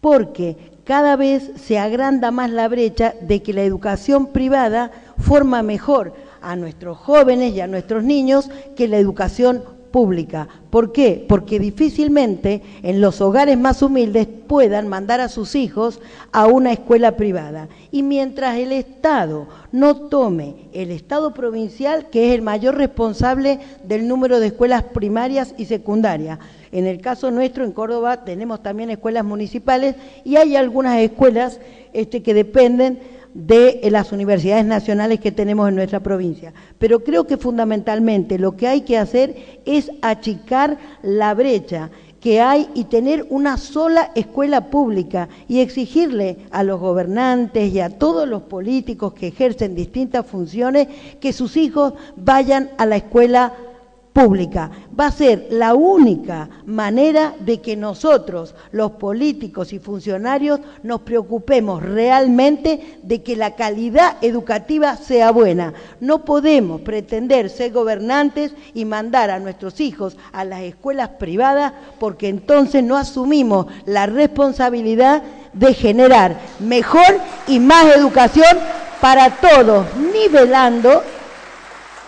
Porque cada vez se agranda más la brecha de que la educación privada forma mejor a nuestros jóvenes y a nuestros niños que la educación pública. ¿Por qué? Porque difícilmente en los hogares más humildes puedan mandar a sus hijos a una escuela privada. Y mientras el Estado no tome el Estado provincial, que es el mayor responsable del número de escuelas primarias y secundarias, en el caso nuestro, en Córdoba, tenemos también escuelas municipales y hay algunas escuelas este, que dependen de las universidades nacionales que tenemos en nuestra provincia. Pero creo que fundamentalmente lo que hay que hacer es achicar la brecha que hay y tener una sola escuela pública y exigirle a los gobernantes y a todos los políticos que ejercen distintas funciones que sus hijos vayan a la escuela pública. Va a ser la única manera de que nosotros, los políticos y funcionarios, nos preocupemos realmente de que la calidad educativa sea buena. No podemos pretender ser gobernantes y mandar a nuestros hijos a las escuelas privadas porque entonces no asumimos la responsabilidad de generar mejor y más educación para todos, nivelando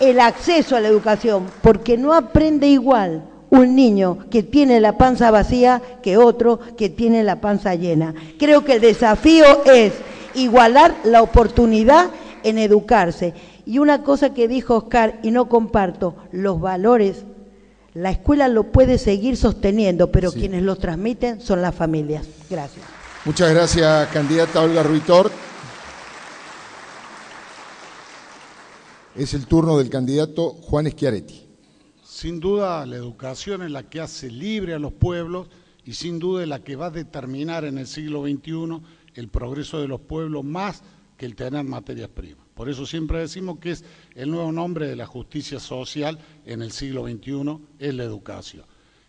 el acceso a la educación, porque no aprende igual un niño que tiene la panza vacía que otro que tiene la panza llena. Creo que el desafío es igualar la oportunidad en educarse. Y una cosa que dijo Oscar, y no comparto, los valores, la escuela lo puede seguir sosteniendo, pero quienes los transmiten son las familias. Gracias. Muchas gracias, candidata Olga Ruitor. Es el turno del candidato Juan Schiaretti. Sin duda la educación es la que hace libre a los pueblos y sin duda es la que va a determinar en el siglo XXI el progreso de los pueblos más que el tener materias primas. Por eso siempre decimos que es el nuevo nombre de la justicia social en el siglo XXI, es la educación.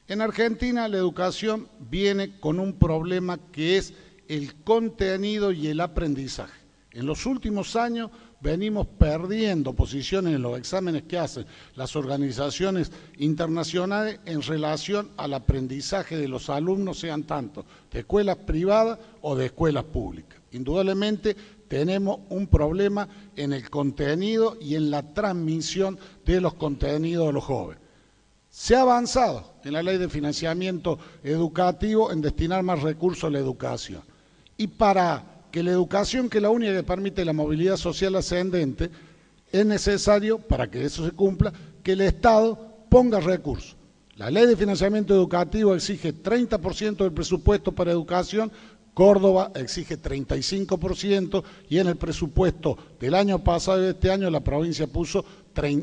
En Argentina la educación viene con un problema que es el contenido y el aprendizaje. En los últimos años venimos perdiendo posiciones en los exámenes que hacen las organizaciones internacionales en relación al aprendizaje de los alumnos, sean tanto de escuelas privadas o de escuelas públicas. Indudablemente tenemos un problema en el contenido y en la transmisión de los contenidos de los jóvenes. Se ha avanzado en la ley de financiamiento educativo en destinar más recursos a la educación. Y para que la educación, que es la única que permite la movilidad social ascendente, es necesario, para que eso se cumpla, que el Estado ponga recursos. La ley de financiamiento educativo exige 30% del presupuesto para educación, Córdoba exige 35% y en el presupuesto del año pasado y de este año la provincia puso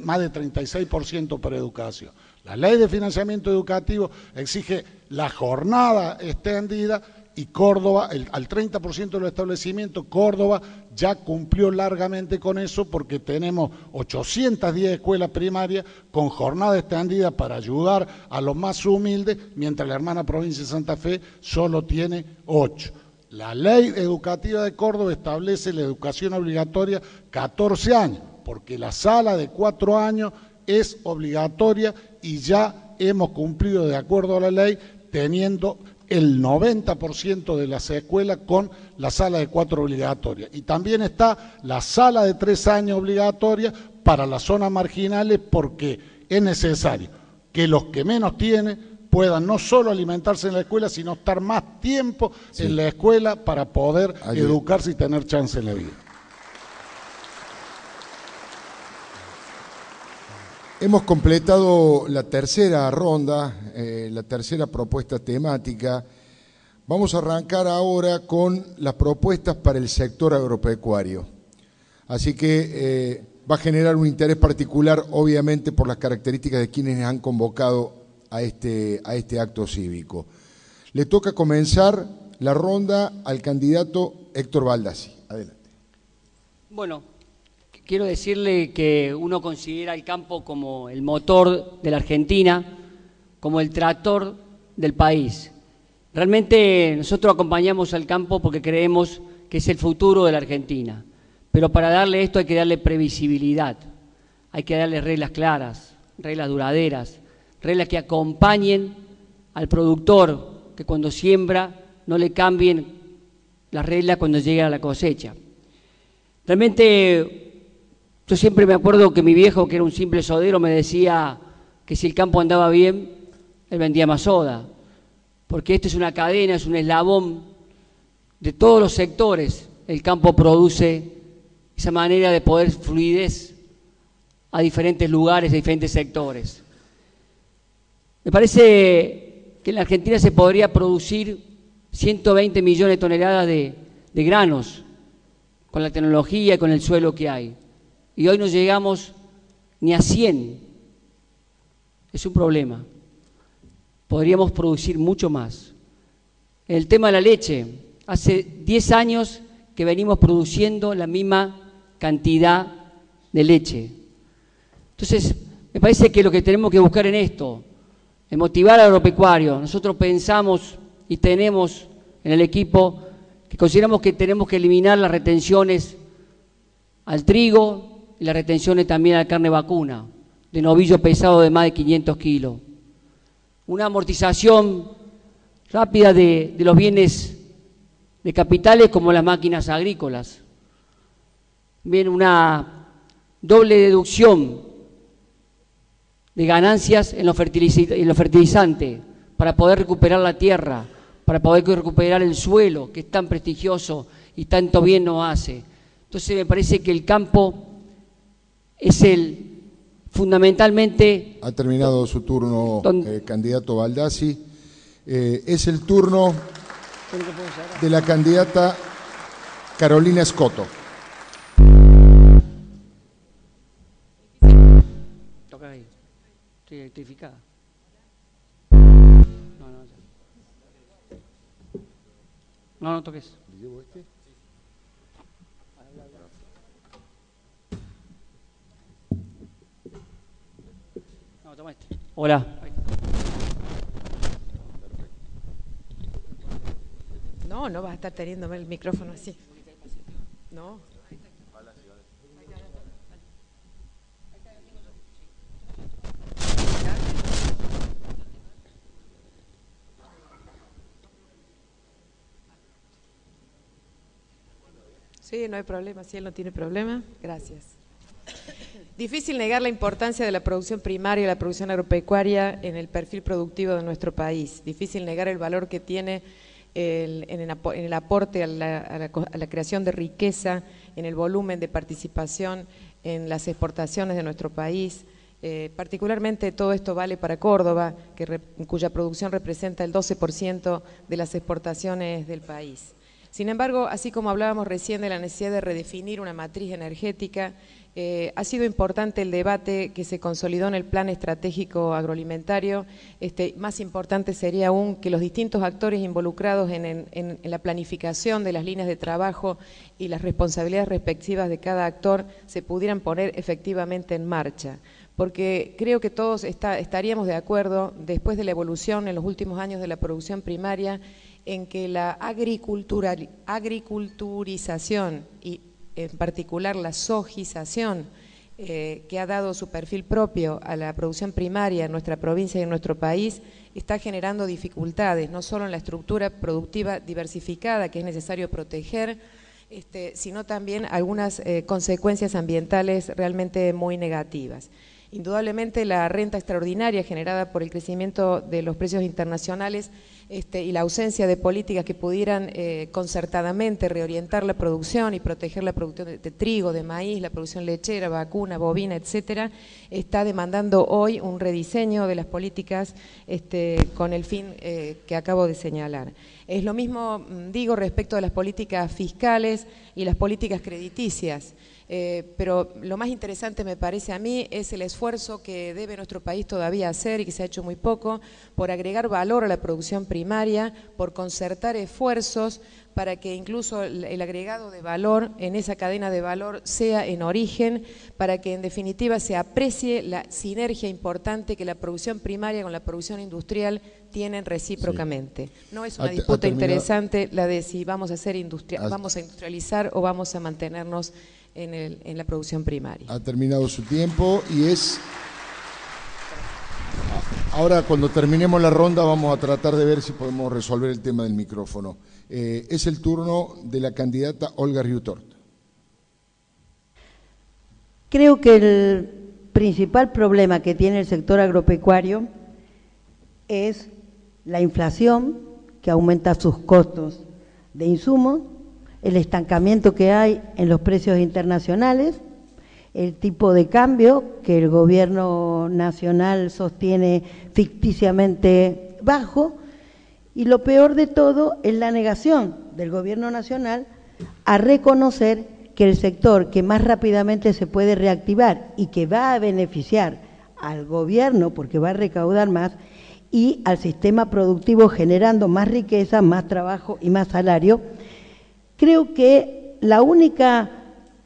más de 36% para educación. La ley de financiamiento educativo exige la jornada extendida y Córdoba, al 30% de los establecimientos, Córdoba ya cumplió largamente con eso porque tenemos 810 escuelas primarias con jornada extendida para ayudar a los más humildes, mientras la hermana provincia de Santa Fe solo tiene 8. La ley educativa de Córdoba establece la educación obligatoria 14 años, porque la sala de 4 años es obligatoria y ya hemos cumplido de acuerdo a la ley teniendo el 90% de las escuelas con la sala de cuatro obligatoria. Y también está la sala de tres años obligatoria para las zonas marginales porque es necesario que los que menos tienen puedan no solo alimentarse en la escuela, sino estar más tiempo en la escuela para poder educarse y tener chance en la vida. Hemos completado la tercera ronda, eh, la tercera propuesta temática. Vamos a arrancar ahora con las propuestas para el sector agropecuario. Así que eh, va a generar un interés particular, obviamente, por las características de quienes han convocado a este, a este acto cívico. Le toca comenzar la ronda al candidato Héctor Baldassi. Adelante. Bueno, quiero decirle que uno considera el campo como el motor de la Argentina, como el tractor del país. Realmente nosotros acompañamos al campo porque creemos que es el futuro de la Argentina. Pero para darle esto hay que darle previsibilidad, hay que darle reglas claras, reglas duraderas, reglas que acompañen al productor, que cuando siembra no le cambien las reglas cuando llegue a la cosecha. Realmente yo siempre me acuerdo que mi viejo, que era un simple sodero, me decía, que si el campo andaba bien, él vendía más soda, porque esto es una cadena, es un eslabón de todos los sectores. El campo produce esa manera de poder fluidez a diferentes lugares, a diferentes sectores. Me parece que en la Argentina se podría producir 120 millones de toneladas de, de granos con la tecnología y con el suelo que hay. Y hoy no llegamos ni a 100. Es un problema. Podríamos producir mucho más. El tema de la leche, hace 10 años que venimos produciendo la misma cantidad de leche. Entonces, me parece que lo que tenemos que buscar en esto es motivar al agropecuario. Nosotros pensamos y tenemos en el equipo que consideramos que tenemos que eliminar las retenciones al trigo y las retenciones también a la carne vacuna, de novillo pesado de más de 500 kilos. Una amortización rápida de, de los bienes de capitales como las máquinas agrícolas. Bien, una doble deducción de ganancias en los, fertilizantes para poder recuperar la tierra, para poder recuperar el suelo, que es tan prestigioso y tanto bien nos hace. Entonces me parece que el campo es el fundamentalmente... Ha terminado su turno, eh, candidato Baldassi. Eh, es el turno de la candidata Carolina Escoto. Toca ahí. Estoy electrificada. No, no. No, no toques. ¿Llevo este? No, toma este. Hola. No, no vas a estar teniéndome el micrófono así. No. Sí, no hay problema, si él no tiene problema, gracias. Difícil negar la importancia de la producción primaria y la producción agropecuaria en el perfil productivo de nuestro país. Difícil negar el valor que tiene en, el, aporte a la, creación de riqueza, en el volumen de participación en las exportaciones de nuestro país. Eh, particularmente todo esto vale para Córdoba, cuya producción representa el 12% de las exportaciones del país. Sin embargo, así como hablábamos recién de la necesidad de redefinir una matriz energética, eh, ha sido importante el debate que se consolidó en el Plan Estratégico Agroalimentario. Este, más importante sería aún que los distintos actores involucrados en, la planificación de las líneas de trabajo y las responsabilidades respectivas de cada actor se pudieran poner efectivamente en marcha porque creo que todos estaríamos de acuerdo, después de la evolución en los últimos años de la producción primaria, en que la agriculturización y en particular la sojización eh, que ha dado su perfil propio a la producción primaria en nuestra provincia y en nuestro país está generando dificultades, no solo en la estructura productiva diversificada que es necesario proteger, este, sino también algunas eh, consecuencias ambientales realmente muy negativas. Indudablemente la renta extraordinaria generada por el crecimiento de los precios internacionales este, y la ausencia de políticas que pudieran eh, concertadamente reorientar la producción y proteger la producción de, trigo, de maíz, la producción lechera, vacuna, bovina, etcétera, está demandando hoy un rediseño de las políticas este, con el fin eh, que acabo de señalar. Es lo mismo, mm, digo, respecto a las políticas fiscales y las políticas crediticias. Eh, pero lo más interesante me parece a mí es el esfuerzo que debe nuestro país todavía hacer y que se ha hecho muy poco por agregar valor a la producción primaria, por concertar esfuerzos para que incluso el agregado de valor en esa cadena de valor sea en origen, para que en definitiva se aprecie la sinergia importante que la producción primaria con la producción industrial tienen recíprocamente. No es una disputa interesante la de si vamos a hacer industria, vamos a industrializar o vamos a mantenernos en, la producción primaria. Ha terminado su tiempo y es... Ahora, cuando terminemos la ronda, vamos a tratar de ver si podemos resolver el tema del micrófono. Eh, es el turno de la candidata Olga Riutort. Creo que el principal problema que tiene el sector agropecuario es la inflación que aumenta sus costos de insumos, el estancamiento que hay en los precios internacionales, el tipo de cambio que el gobierno nacional sostiene ficticiamente bajo y lo peor de todo es la negación del gobierno nacional a reconocer que el sector que más rápidamente se puede reactivar y que va a beneficiar al gobierno porque va a recaudar más y al sistema productivo generando más riqueza, más trabajo y más salario, creo que la única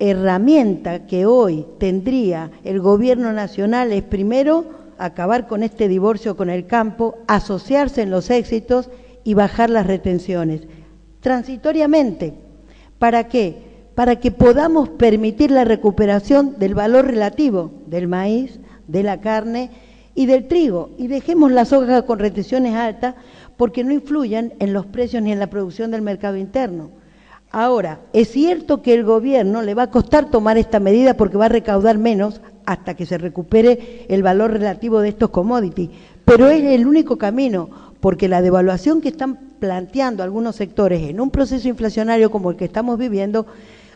herramienta que hoy tendría el gobierno nacional es primero acabar con este divorcio con el campo, asociarse en los éxitos y bajar las retenciones. Transitoriamente, ¿para qué? Para que podamos permitir la recuperación del valor relativo del maíz, de la carne y del trigo y dejemos las hojas con retenciones altas porque no influyan en los precios ni en la producción del mercado interno. Ahora, es cierto que el gobierno le va a costar tomar esta medida porque va a recaudar menos hasta que se recupere el valor relativo de estos commodities, pero es el único camino, porque la devaluación que están planteando algunos sectores en un proceso inflacionario como el que estamos viviendo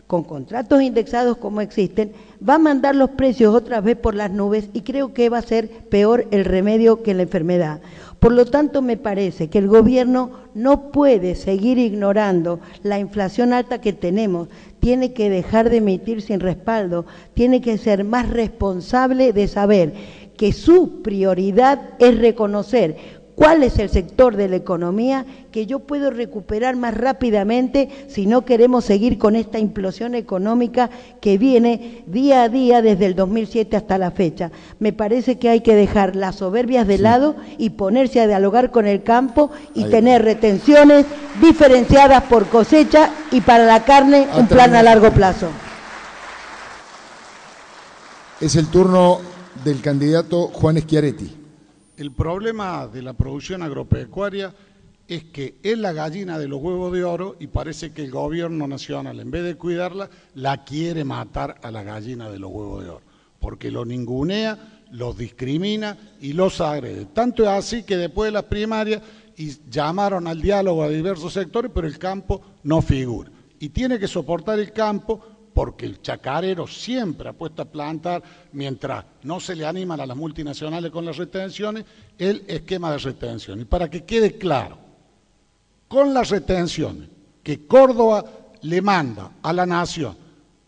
con contratos indexados como existen, va a mandar los precios otra vez por las nubes y creo que va a ser peor el remedio que la enfermedad. Por lo tanto, me parece que el gobierno no puede seguir ignorando la inflación alta que tenemos, tiene que dejar de emitir sin respaldo, tiene que ser más responsable de saber que su prioridad es reconocer cuál es el sector de la economía que yo puedo recuperar más rápidamente si no queremos seguir con esta implosión económica que viene día a día desde el 2007 hasta la fecha. Me parece que hay que dejar las soberbias de lado y ponerse a dialogar con el campo y tener retenciones diferenciadas por cosecha y para la carne un plan a largo plazo. Es el turno del candidato Juan Schiaretti. El problema de la producción agropecuaria es que es la gallina de los huevos de oro y parece que el gobierno nacional, en vez de cuidarla, la quiere matar a la gallina de los huevos de oro, porque lo ningunea, los discrimina y los agrede. Tanto es así que después de las primarias y llamaron al diálogo a diversos sectores, pero el campo no figura. Y tiene que soportar el campo porque el chacarero siempre ha puesto a plantar, mientras no se le animan a las multinacionales con las retenciones, el esquema de retención. Y para que quede claro, con las retenciones que Córdoba le manda a la Nación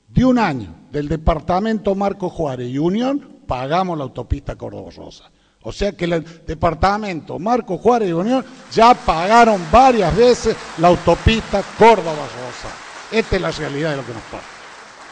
de un año del departamento Marco Juárez y Unión, pagamos la autopista Córdoba-Rosa. O sea que el departamento Marco Juárez y Unión ya pagaron varias veces la autopista Córdoba-Rosa. Esta es la realidad de lo que nos pasa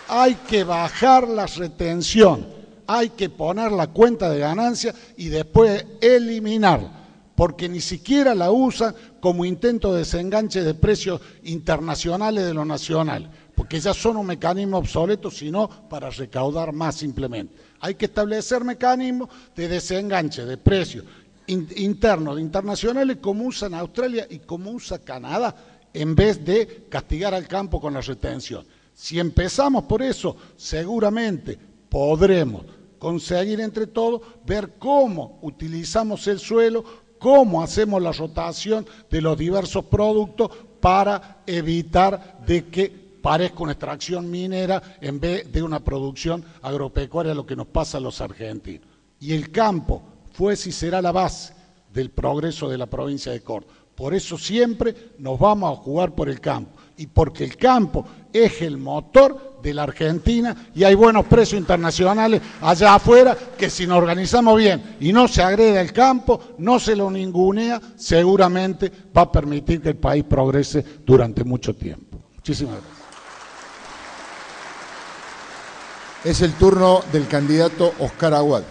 hay que bajar la retención, hay que poner la cuenta de ganancia y después eliminarla, porque ni siquiera la usan como intento de desenganche de precios internacionales de lo nacional, porque ya son un mecanismo obsoleto, sino para recaudar más simplemente. Hay que establecer mecanismos de desenganche de precios internos, internacionales, como usan Australia y como usa Canadá, en vez de castigar al campo con la retención. Si empezamos por eso, seguramente podremos conseguir entre todos ver cómo utilizamos el suelo, cómo hacemos la rotación de los diversos productos para evitar de que parezca una extracción minera en vez de una producción agropecuaria, lo que nos pasa a los argentinos. Y el campo fue y será la base del progreso de la provincia de Córdoba. Por eso siempre nos vamos a jugar por el campo y porque el campo es el motor de la Argentina y hay buenos precios internacionales allá afuera que si nos organizamos bien y no se agrede el campo, no se lo ningunea, seguramente va a permitir que el país progrese durante mucho tiempo. Muchísimas gracias. Es el turno del candidato Oscar Aguad.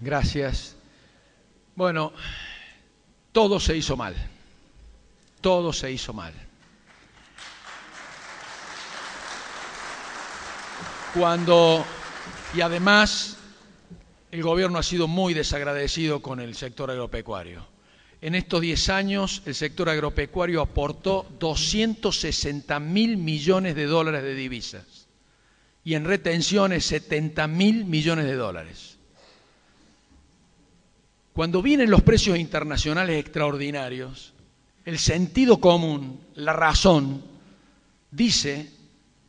Gracias. Bueno, todo se hizo mal. Todo se hizo mal. Cuando, y además, el gobierno ha sido muy desagradecido con el sector agropecuario. En estos 10 años, el sector agropecuario aportó 260 mil millones de dólares de divisas. y en retenciones 70 mil millones de dólares. Cuando vienen los precios internacionales extraordinarios, el sentido común, la razón, dice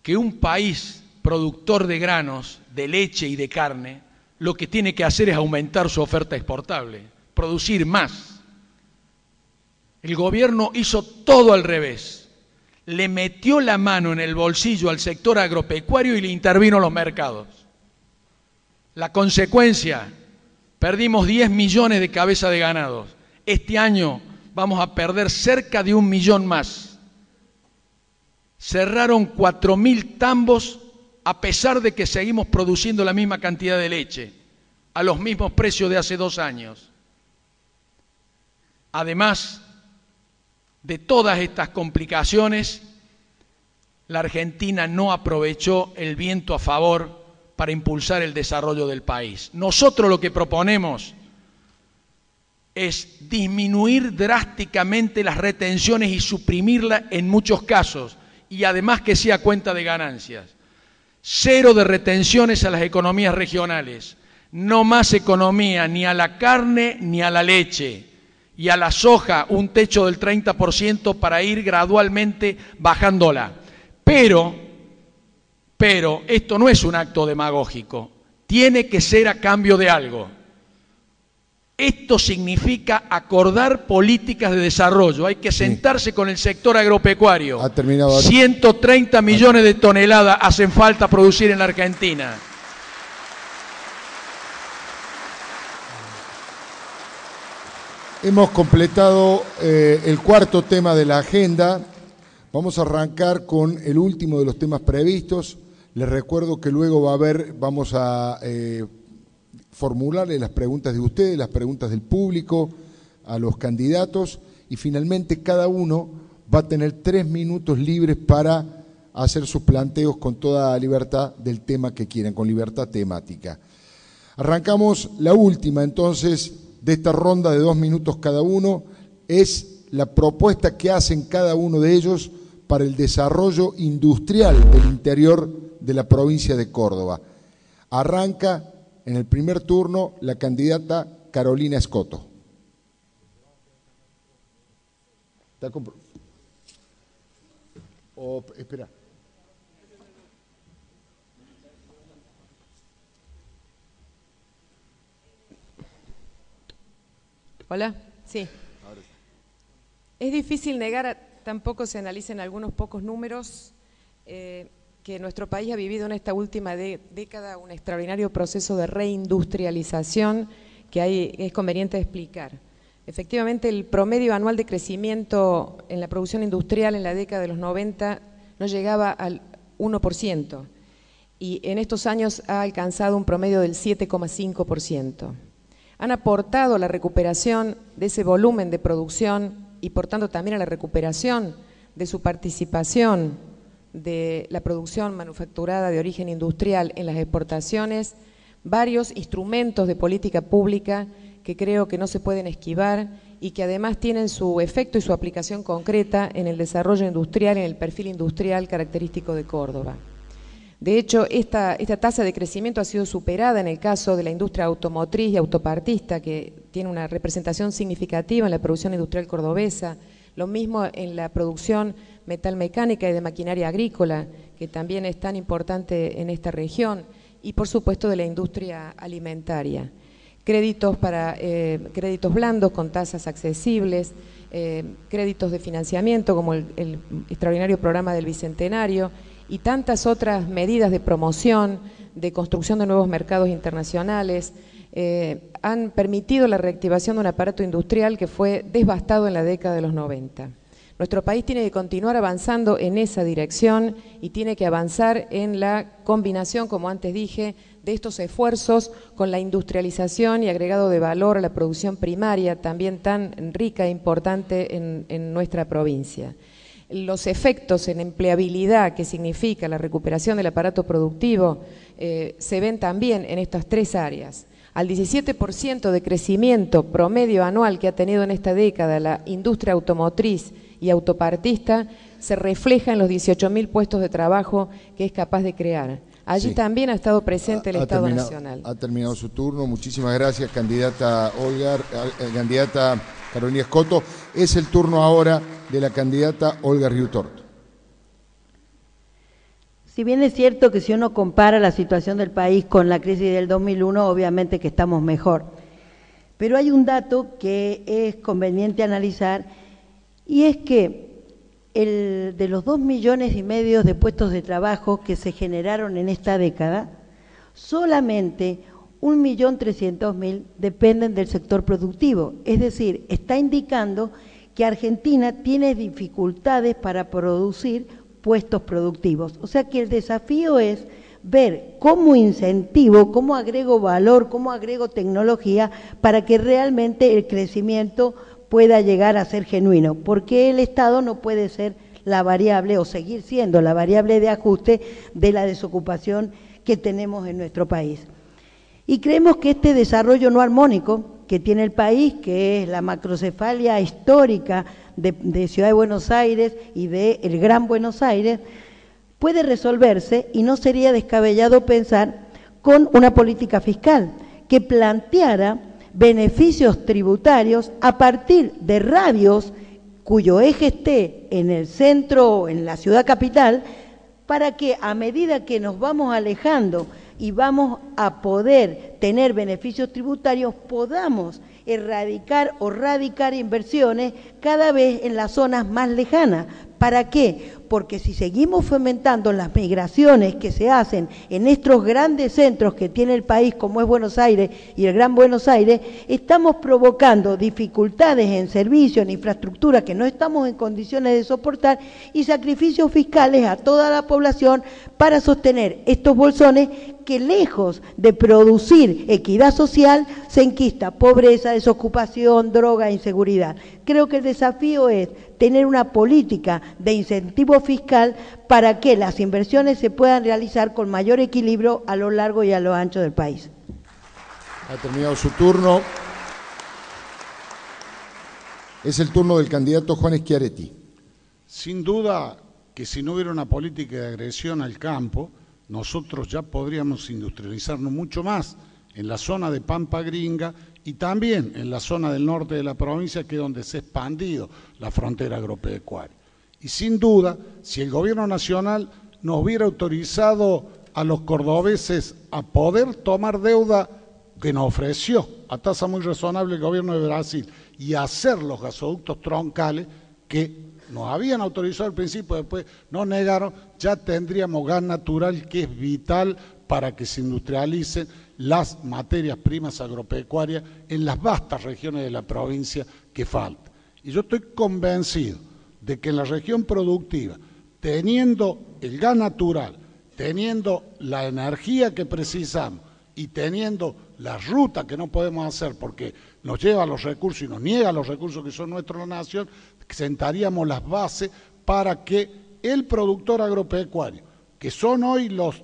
que un país productor de granos, de leche y de carne, lo que tiene que hacer es aumentar su oferta exportable, producir más. El gobierno hizo todo al revés. Le metió la mano en el bolsillo al sector agropecuario y le intervino los mercados. La consecuencia, perdimos 10 millones de cabezas de ganados. Este año vamos a perder cerca de un millón más. Cerraron 4.000 tambos a pesar de que seguimos produciendo la misma cantidad de leche, a los mismos precios de hace dos años. Además de todas estas complicaciones, la Argentina no aprovechó el viento a favor para impulsar el desarrollo del país. Nosotros lo que proponemos es disminuir drásticamente las retenciones y suprimirlas en muchos casos, y además que sea cuenta de ganancias. Cero de retenciones a las economías regionales. No más economía ni a la carne ni a la leche. Y a la soja un techo del 30% para ir gradualmente bajándola. Pero, pero esto no es un acto demagógico. Tiene que ser a cambio de algo. Esto significa acordar políticas de desarrollo. Hay que sentarse con el sector agropecuario. Ha terminado. 130 millones de toneladas hacen falta producir en la Argentina. Hemos completado eh, el cuarto tema de la agenda. Vamos a arrancar con el último de los temas previstos. Les recuerdo que luego va a haber, vamos a eh, formularle las preguntas de ustedes, las preguntas del público a los candidatos y finalmente cada uno va a tener tres minutos libres para hacer sus planteos con toda libertad del tema que quieran, con libertad temática. Arrancamos la última entonces de esta ronda de dos minutos cada uno, es la propuesta que hacen cada uno de ellos para el desarrollo industrial del interior de la provincia de Córdoba. Arranca en el primer turno la candidata Carolina Escoto. Oh, espera. Hola, sí. Es difícil negar, tampoco se analicen algunos pocos números, eh, que nuestro país ha vivido en esta última década un extraordinario proceso de reindustrialización que es conveniente explicar. Efectivamente, el promedio anual de crecimiento en la producción industrial en la década de los 90 no llegaba al 1% y en estos años ha alcanzado un promedio del 7,5%. Han aportado la recuperación de ese volumen de producción y por tanto también a la recuperación de su participación de la producción manufacturada de origen industrial en las exportaciones, varios instrumentos de política pública que creo que no se pueden esquivar y que además tienen su efecto y su aplicación concreta en el desarrollo industrial, en el perfil industrial característico de Córdoba. De hecho, esta, esta tasa de crecimiento ha sido superada en el caso de la industria automotriz y autopartista, que tiene una representación significativa en la producción industrial cordobesa, lo mismo en la producción metalmecánica y de maquinaria agrícola, que también es tan importante en esta región, y por supuesto de la industria alimentaria. Créditos, para, eh, créditos blandos con tasas accesibles, eh, créditos de financiamiento como el, extraordinario programa del Bicentenario y tantas otras medidas de promoción, de construcción de nuevos mercados internacionales, eh, han permitido la reactivación de un aparato industrial que fue devastado en la década de los 90. Nuestro país tiene que continuar avanzando en esa dirección y tiene que avanzar en la combinación, como antes dije, de estos esfuerzos con la industrialización y agregado de valor a la producción primaria, también tan rica e importante en, nuestra provincia. Los efectos en empleabilidad que significa la recuperación del aparato productivo eh, se ven también en estas tres áreas al 17% de crecimiento promedio anual que ha tenido en esta década la industria automotriz y autopartista se refleja en los 18.000 puestos de trabajo que es capaz de crear. Allí también ha estado presente el Estado Nacional. Ha terminado su turno. Muchísimas gracias, candidata Olga, eh, candidata Carolina Escoto. Es el turno ahora de la candidata Olga Riutorto. Si bien es cierto que si uno compara la situación del país con la crisis del 2001, obviamente que estamos mejor. Pero hay un dato que es conveniente analizar y es que el, de los dos millones y medio de puestos de trabajo que se generaron en esta década, solamente un millón trescientos mil dependen del sector productivo. Es decir, está indicando que Argentina tiene dificultades para producir puestos productivos. O sea que el desafío es ver cómo incentivo, cómo agrego valor, cómo agrego tecnología para que realmente el crecimiento pueda llegar a ser genuino, porque el Estado no puede ser la variable o seguir siendo la variable de ajuste de la desocupación que tenemos en nuestro país. Y creemos que este desarrollo no armónico que tiene el país, que es la macrocefalia histórica de, Ciudad de Buenos Aires y de Gran Buenos Aires, puede resolverse y no sería descabellado pensar con una política fiscal que planteara beneficios tributarios a partir de radios cuyo eje esté en el centro, en la ciudad capital, para que a medida que nos vamos alejando y vamos a poder tener beneficios tributarios, podamos erradicar o radicar inversiones cada vez en las zonas más lejanas. ¿Para qué? Porque si seguimos fomentando las migraciones que se hacen en estos grandes centros que tiene el país, como es Buenos Aires y el Gran Buenos Aires, estamos provocando dificultades en servicios, en infraestructura que no estamos en condiciones de soportar y sacrificios fiscales a toda la población para sostener estos bolsones que lejos de producir equidad social, se enquista pobreza, desocupación, droga, inseguridad. Creo que el desafío es tener una política de incentivo fiscal para que las inversiones se puedan realizar con mayor equilibrio a lo largo y a lo ancho del país. Ha terminado su turno. Es el turno del candidato Juan Schiaretti. Sin duda que si no hubiera una política de agresión al campo, nosotros ya podríamos industrializarnos mucho más en la zona de Pampa Gringa y también en la zona del norte de la provincia, que es donde se ha expandido la frontera agropecuaria. Y sin duda, si el gobierno nacional nos hubiera autorizado a los cordobeses a poder tomar deuda que nos ofreció a tasa muy razonable el gobierno de Brasil y hacer los gasoductos troncales que nos habían autorizado al principio, después nos negaron, ya tendríamos gas natural que es vital para que se industrialicen las materias primas agropecuarias en las vastas regiones de la provincia que faltan. Y yo estoy convencido de que en la región productiva, teniendo el gas natural, teniendo la energía que precisamos y teniendo la ruta que no podemos hacer porque nos lleva los recursos y nos niega los recursos que son nuestros nación, sentaríamos las bases para que el productor agropecuario, que son hoy los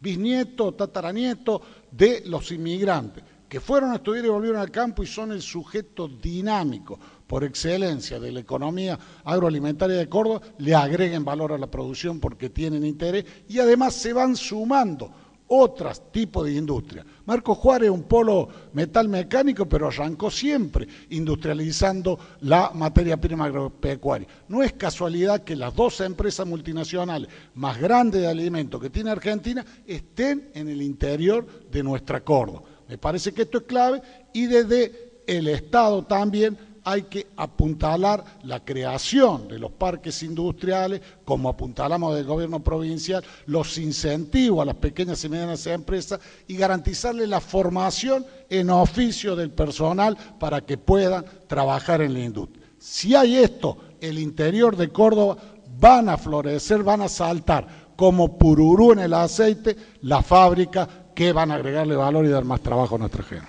bisnietos, tataranietos de los inmigrantes, que fueron a estudiar y volvieron al campo y son el sujeto dinámico por excelencia de la economía agroalimentaria de Córdoba, le agreguen valor a la producción porque tienen interés y además se van sumando otros tipos de industria. Marco Juárez es un polo metal mecánico, pero arrancó siempre industrializando la materia prima agropecuaria. No es casualidad que las dos empresas multinacionales más grandes de alimentos que tiene Argentina estén en el interior de nuestra Córdoba. Me parece que esto es clave y desde el Estado también hay que apuntalar la creación de los parques industriales, como apuntalamos del gobierno provincial, los incentivos a las pequeñas y medianas empresas y garantizarle la formación en oficio del personal para que puedan trabajar en la industria. Si hay esto, el interior de Córdoba van a florecer, van a saltar como pururú en el aceite la fábrica que van a agregarle valor y dar más trabajo a nuestra gente.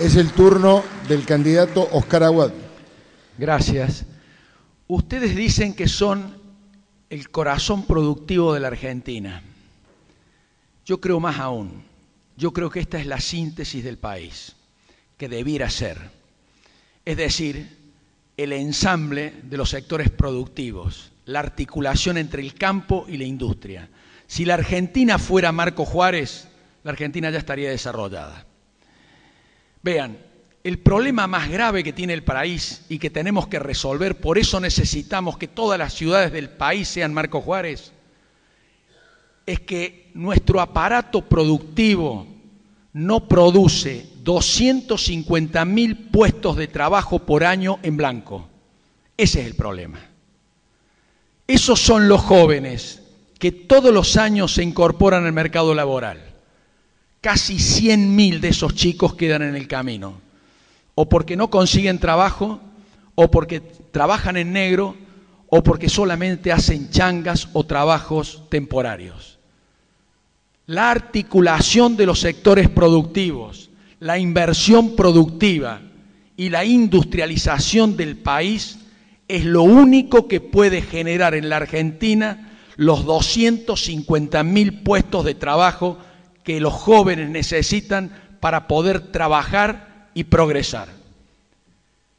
Es el turno del candidato Oscar Aguad. Gracias. Ustedes dicen que son el corazón productivo de la Argentina. Yo creo más aún. Yo creo que esta es la síntesis del país, que debiera ser. Es decir, el ensamble de los sectores productivos, la articulación entre el campo y la industria. Si la Argentina fuera Marco Juárez, la Argentina ya estaría desarrollada. Vean, el problema más grave que tiene el país y que tenemos que resolver, por eso necesitamos que todas las ciudades del país sean Marco Juárez, es que nuestro aparato productivo no produce 250 mil puestos de trabajo por año en blanco. Ese es el problema. Esos son los jóvenes que todos los años se incorporan al mercado laboral. Casi 100 mil de esos chicos quedan en el camino, o porque no consiguen trabajo, o porque trabajan en negro, o porque solamente hacen changas o trabajos temporarios. La articulación de los sectores productivos, la inversión productiva y la industrialización del país es lo único que puede generar en la Argentina los 250 mil puestos de trabajo que los jóvenes necesitan para poder trabajar y progresar.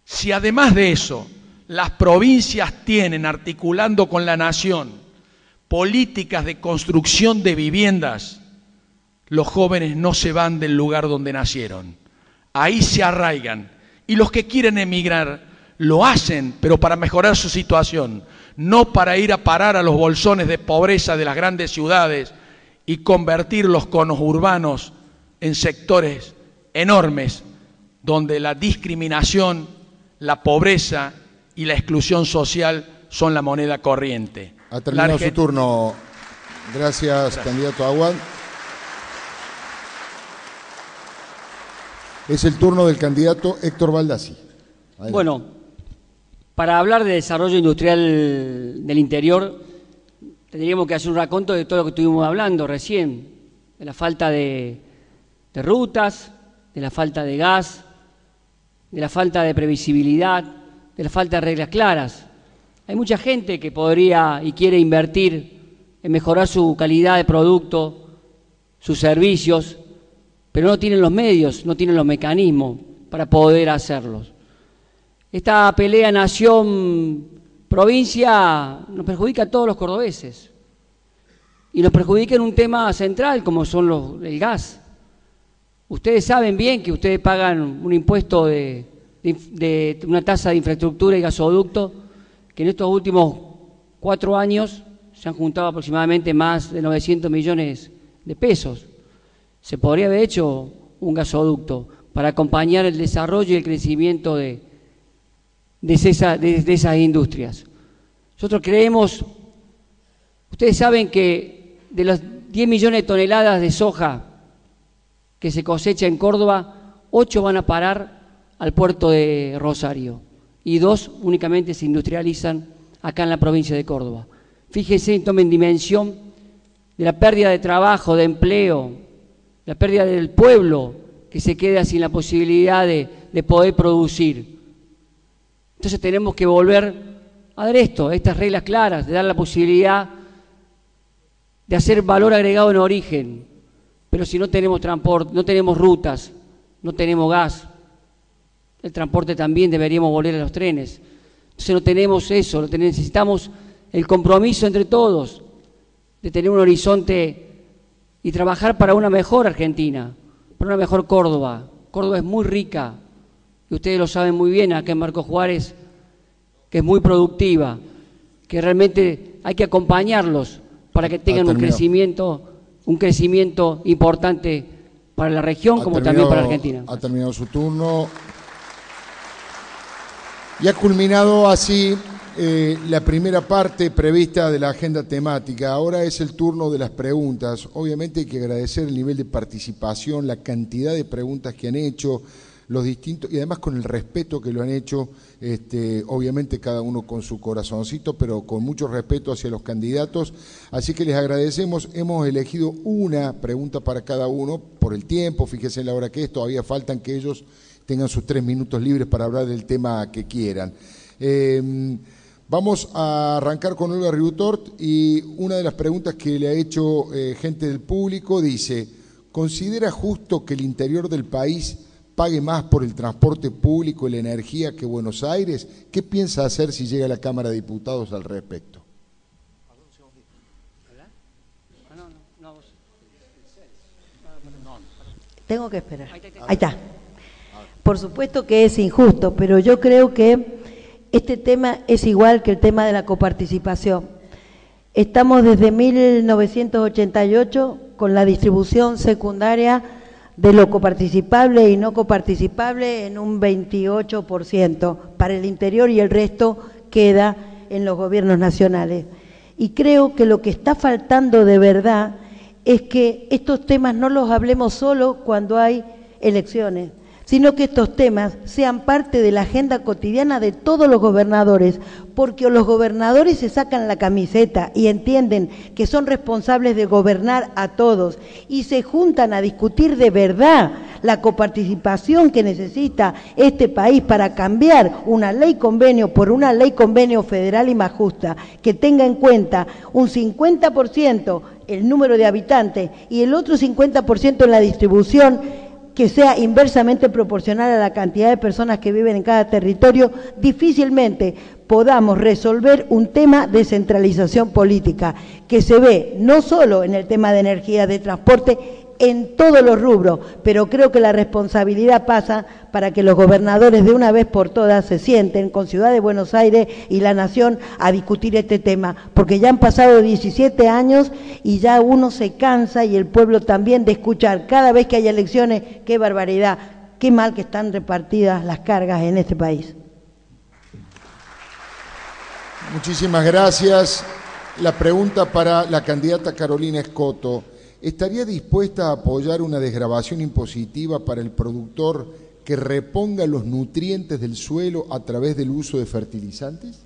Si además de eso las provincias tienen, articulando con la nación, políticas de construcción de viviendas, los jóvenes no se van del lugar donde nacieron. Ahí se arraigan. Y los que quieren emigrar lo hacen, pero para mejorar su situación, no para ir a parar a los bolsones de pobreza de las grandes ciudades y convertir los conos urbanos en sectores enormes donde la discriminación, la pobreza y la exclusión social son la moneda corriente. Ha terminado su turno. Gracias, candidato Aguad. Es el turno del candidato Héctor Baldassi. Bueno, para hablar de desarrollo industrial del interior, tendríamos que hacer un raconto de todo lo que estuvimos hablando recién, de la falta de, rutas, de la falta de gas, de la falta de previsibilidad, de la falta de reglas claras. Hay mucha gente que podría y quiere invertir en mejorar su calidad de producto, sus servicios, pero no tienen los medios, no tienen los mecanismos para poder hacerlos. Esta pelea nación-provincia nos perjudica a todos los cordobeses y nos perjudica en un tema central como son los, el gas. Ustedes saben bien que ustedes pagan un impuesto de una tasa de infraestructura y gasoducto que en estos últimos cuatro años se han juntado aproximadamente más de 900 millones de pesos. Se podría haber hecho un gasoducto para acompañar el desarrollo y el crecimiento de, de, esas industrias. Nosotros creemos, ustedes saben que de las 10 millones de toneladas de soja que se cosecha en Córdoba, 8 van a parar al puerto de Rosario y dos únicamente se industrializan acá en la provincia de Córdoba. Fíjense, tomen dimensión de la pérdida de trabajo, de empleo, la pérdida del pueblo que se queda sin la posibilidad de, poder producir. Entonces tenemos que volver a dar esto, a estas reglas claras, de dar la posibilidad de hacer valor agregado en origen. Pero si no tenemos transporte, no tenemos rutas, no tenemos gas, el transporte también deberíamos volver a los trenes. Entonces no tenemos eso, necesitamos el compromiso entre todos de tener un horizonte y trabajar para una mejor Argentina, para una mejor Córdoba. Córdoba es muy rica, y ustedes lo saben muy bien acá en Marcos Juárez, que es muy productiva, que realmente hay que acompañarlos para que tengan un crecimiento, un crecimiento importante para la región como también para Argentina. Ha terminado su turno. Y ha culminado así eh, la primera parte prevista de la agenda temática. Ahora es el turno de las preguntas. Obviamente hay que agradecer el nivel de participación, la cantidad de preguntas que han hecho, los distintos, y además con el respeto que lo han hecho, este, obviamente cada uno con su corazoncito, pero con mucho respeto hacia los candidatos. Así que les agradecemos. Hemos elegido una pregunta para cada uno por el tiempo. Fíjense en la hora que es, todavía faltan que ellos tengan sus tres minutos libres para hablar del tema que quieran. Eh, Vamos a arrancar con Olga Ributort y una de las preguntas que le ha hecho eh, gente del público dice, ¿considera justo que el interior del país pague más por el transporte público y la energía que Buenos Aires? ¿Qué piensa hacer si llega a la Cámara de Diputados al respecto? Tengo que esperar. Ahí está. Por supuesto que es injusto, pero yo creo que este tema es igual que el tema de la coparticipación. Estamos desde 1988 con la distribución secundaria de lo coparticipable y no coparticipable en un 28% para el interior y el resto queda en los gobiernos nacionales. Y creo que lo que está faltando de verdad es que estos temas no los hablemos solo cuando hay elecciones, sino que estos temas sean parte de la agenda cotidiana de todos los gobernadores, porque los gobernadores se sacan la camiseta y entienden que son responsables de gobernar a todos y se juntan a discutir de verdad la coparticipación que necesita este país para cambiar una ley convenio por una ley convenio federal y más justa, que tenga en cuenta un 50% el número de habitantes y el otro 50% en la distribución que sea inversamente proporcional a la cantidad de personas que viven en cada territorio, difícilmente podamos resolver un tema de centralización política que se ve no solo en el tema de energía, de transporte, en todos los rubros, pero creo que la responsabilidad pasa para que los gobernadores de una vez por todas se sienten con Ciudad de Buenos Aires y la Nación a discutir este tema, porque ya han pasado 17 años y ya uno se cansa y el pueblo también de escuchar cada vez que hay elecciones, qué barbaridad, qué mal que están repartidas las cargas en este país. Muchísimas gracias. La pregunta para la candidata Carolina Escoto. ¿Estaría dispuesta a apoyar una desgrabación impositiva para el productor que reponga los nutrientes del suelo a través del uso de fertilizantes?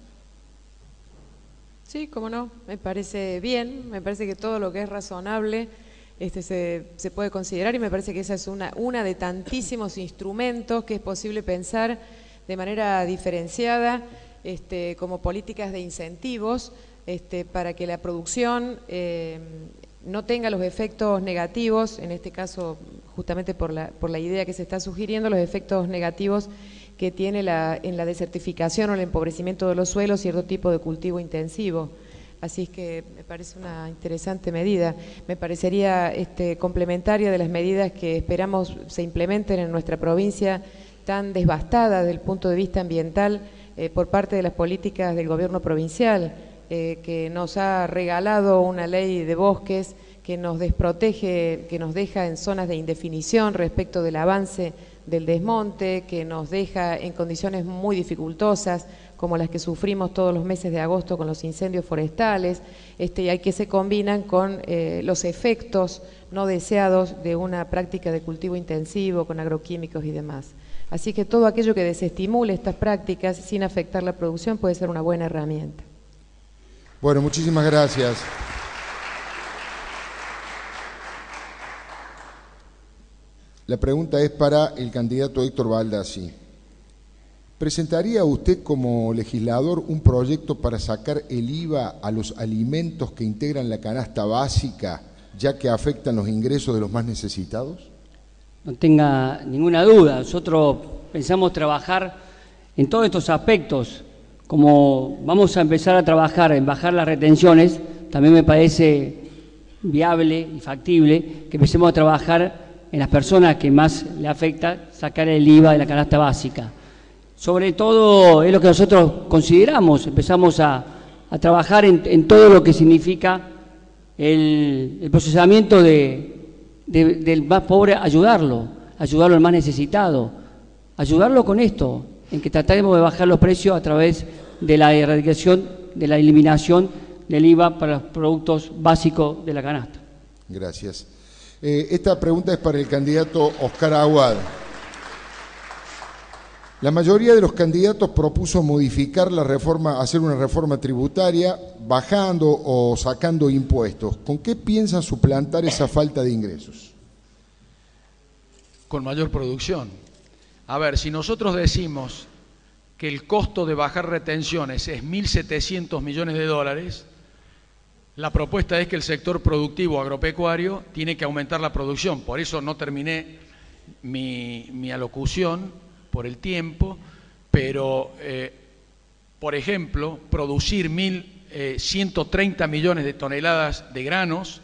Sí, cómo no, me parece bien, me parece que todo lo que es razonable este, se, puede considerar y me parece que esa es una, una de tantísimos instrumentos que es posible pensar de manera diferenciada este, como políticas de incentivos este, para que la producción eh, no tenga los efectos negativos, en este caso justamente por la, por la idea que se está sugiriendo, los efectos negativos que tiene la, en la desertificación o el empobrecimiento de los suelos cierto tipo de cultivo intensivo. Así es que me parece una interesante medida. Me parecería este, complementaria de las medidas que esperamos se implementen en nuestra provincia tan devastada desde el punto de vista ambiental eh, por parte de las políticas del gobierno provincial eh, que nos ha regalado una ley de bosques que nos desprotege, que nos deja en zonas de indefinición respecto del avance del desmonte, que nos deja en condiciones muy dificultosas, como las que sufrimos todos los meses de agosto con los incendios forestales, este, y hay que se combinan con eh, los efectos no deseados de una práctica de cultivo intensivo, con agroquímicos y demás. Así que todo aquello que desestimule estas prácticas sin afectar la producción puede ser una buena herramienta. Bueno, muchísimas gracias. La pregunta es para el candidato Héctor Baldassi. ¿Presentaría usted como legislador un proyecto para sacar el IVA a los alimentos que integran la canasta básica, ya que afectan los ingresos de los más necesitados? No tenga ninguna duda. Nosotros pensamos trabajar en todos estos aspectos como vamos a empezar a trabajar en bajar las retenciones, también me parece viable y factible que empecemos a trabajar en las personas que más le afecta sacar el IVA de la canasta básica. Sobre todo es lo que nosotros consideramos, empezamos a, trabajar en, todo lo que significa el, procesamiento del más pobre, ayudarlo, ayudarlo al más necesitado, ayudarlo con esto, en que trataremos de bajar los precios a través de la erradicación, de la eliminación del IVA para los productos básicos de la canasta. Gracias. Eh, esta pregunta es para el candidato Oscar Aguad. La mayoría de los candidatos propuso modificar la reforma, hacer una reforma tributaria bajando o sacando impuestos. ¿Con qué piensan suplantar esa falta de ingresos? Con mayor producción. A ver, si nosotros decimos que el costo de bajar retenciones es 1.700 millones de dólares, la propuesta es que el sector productivo agropecuario tiene que aumentar la producción. Por eso no terminé mi, alocución por el tiempo, pero, eh, por ejemplo, producir 1.130 eh, millones de toneladas de granos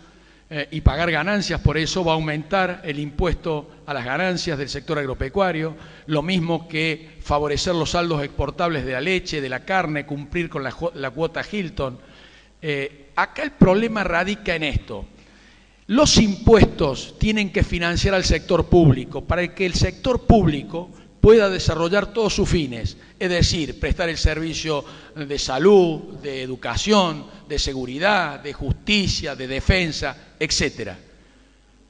eh, y pagar ganancias por eso va a aumentar el impuesto a las ganancias del sector agropecuario, lo mismo que favorecer los saldos exportables de la leche, de la carne, cumplir con la, cuota Hilton. acá el problema radica en esto. Los impuestos tienen que financiar al sector público para que el sector público pueda desarrollar todos sus fines, es decir, prestar el servicio de salud, de educación, de seguridad, de justicia, de defensa, etc.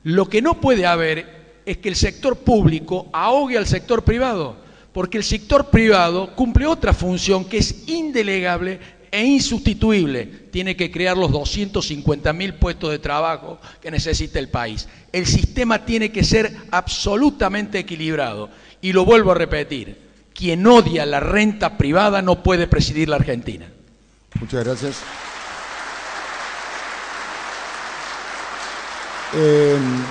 Lo que no puede haber es que el sector público ahogue al sector privado, porque el sector privado cumple otra función que es indelegable e insustituible. Tiene que crear los 250 mil puestos de trabajo que necesita el país. El sistema tiene que ser absolutamente equilibrado. Y lo vuelvo a repetir, quien odia la renta privada no puede presidir la Argentina. Muchas gracias. Em,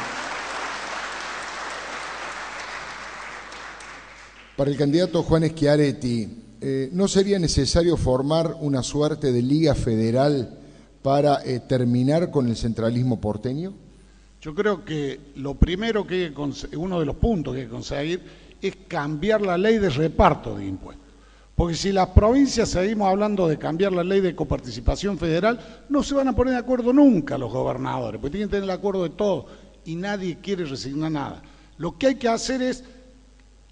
para el candidato Juan Schiaretti, eh, ¿no sería necesario formar una suerte de liga federal para eh, terminar con el centralismo porteño? Yo creo que lo primero que uno de los puntos que hay que conseguir es cambiar la ley de reparto de impuestos. Porque si las provincias seguimos hablando de cambiar la ley de coparticipación federal, no se van a poner de acuerdo nunca los gobernadores, porque tienen que tener el acuerdo de todos y nadie quiere resignar nada. Lo que hay que hacer es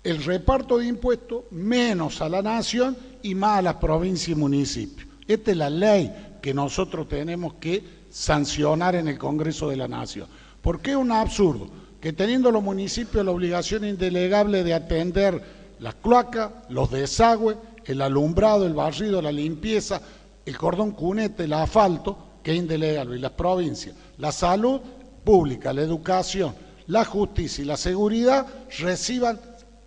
el reparto de impuestos menos a la nación y más a las provincias y municipios. Esta es la ley que nosotros tenemos que sancionar en el Congreso de la Nación. Porque es un absurdo que teniendo los municipios la obligación indelegable de atender las cloacas, los desagües, el alumbrado, el barrido, la limpieza, el cordón cunete, el asfalto, que es indelegable, y las provincias, la salud pública, la educación, la justicia y la seguridad reciban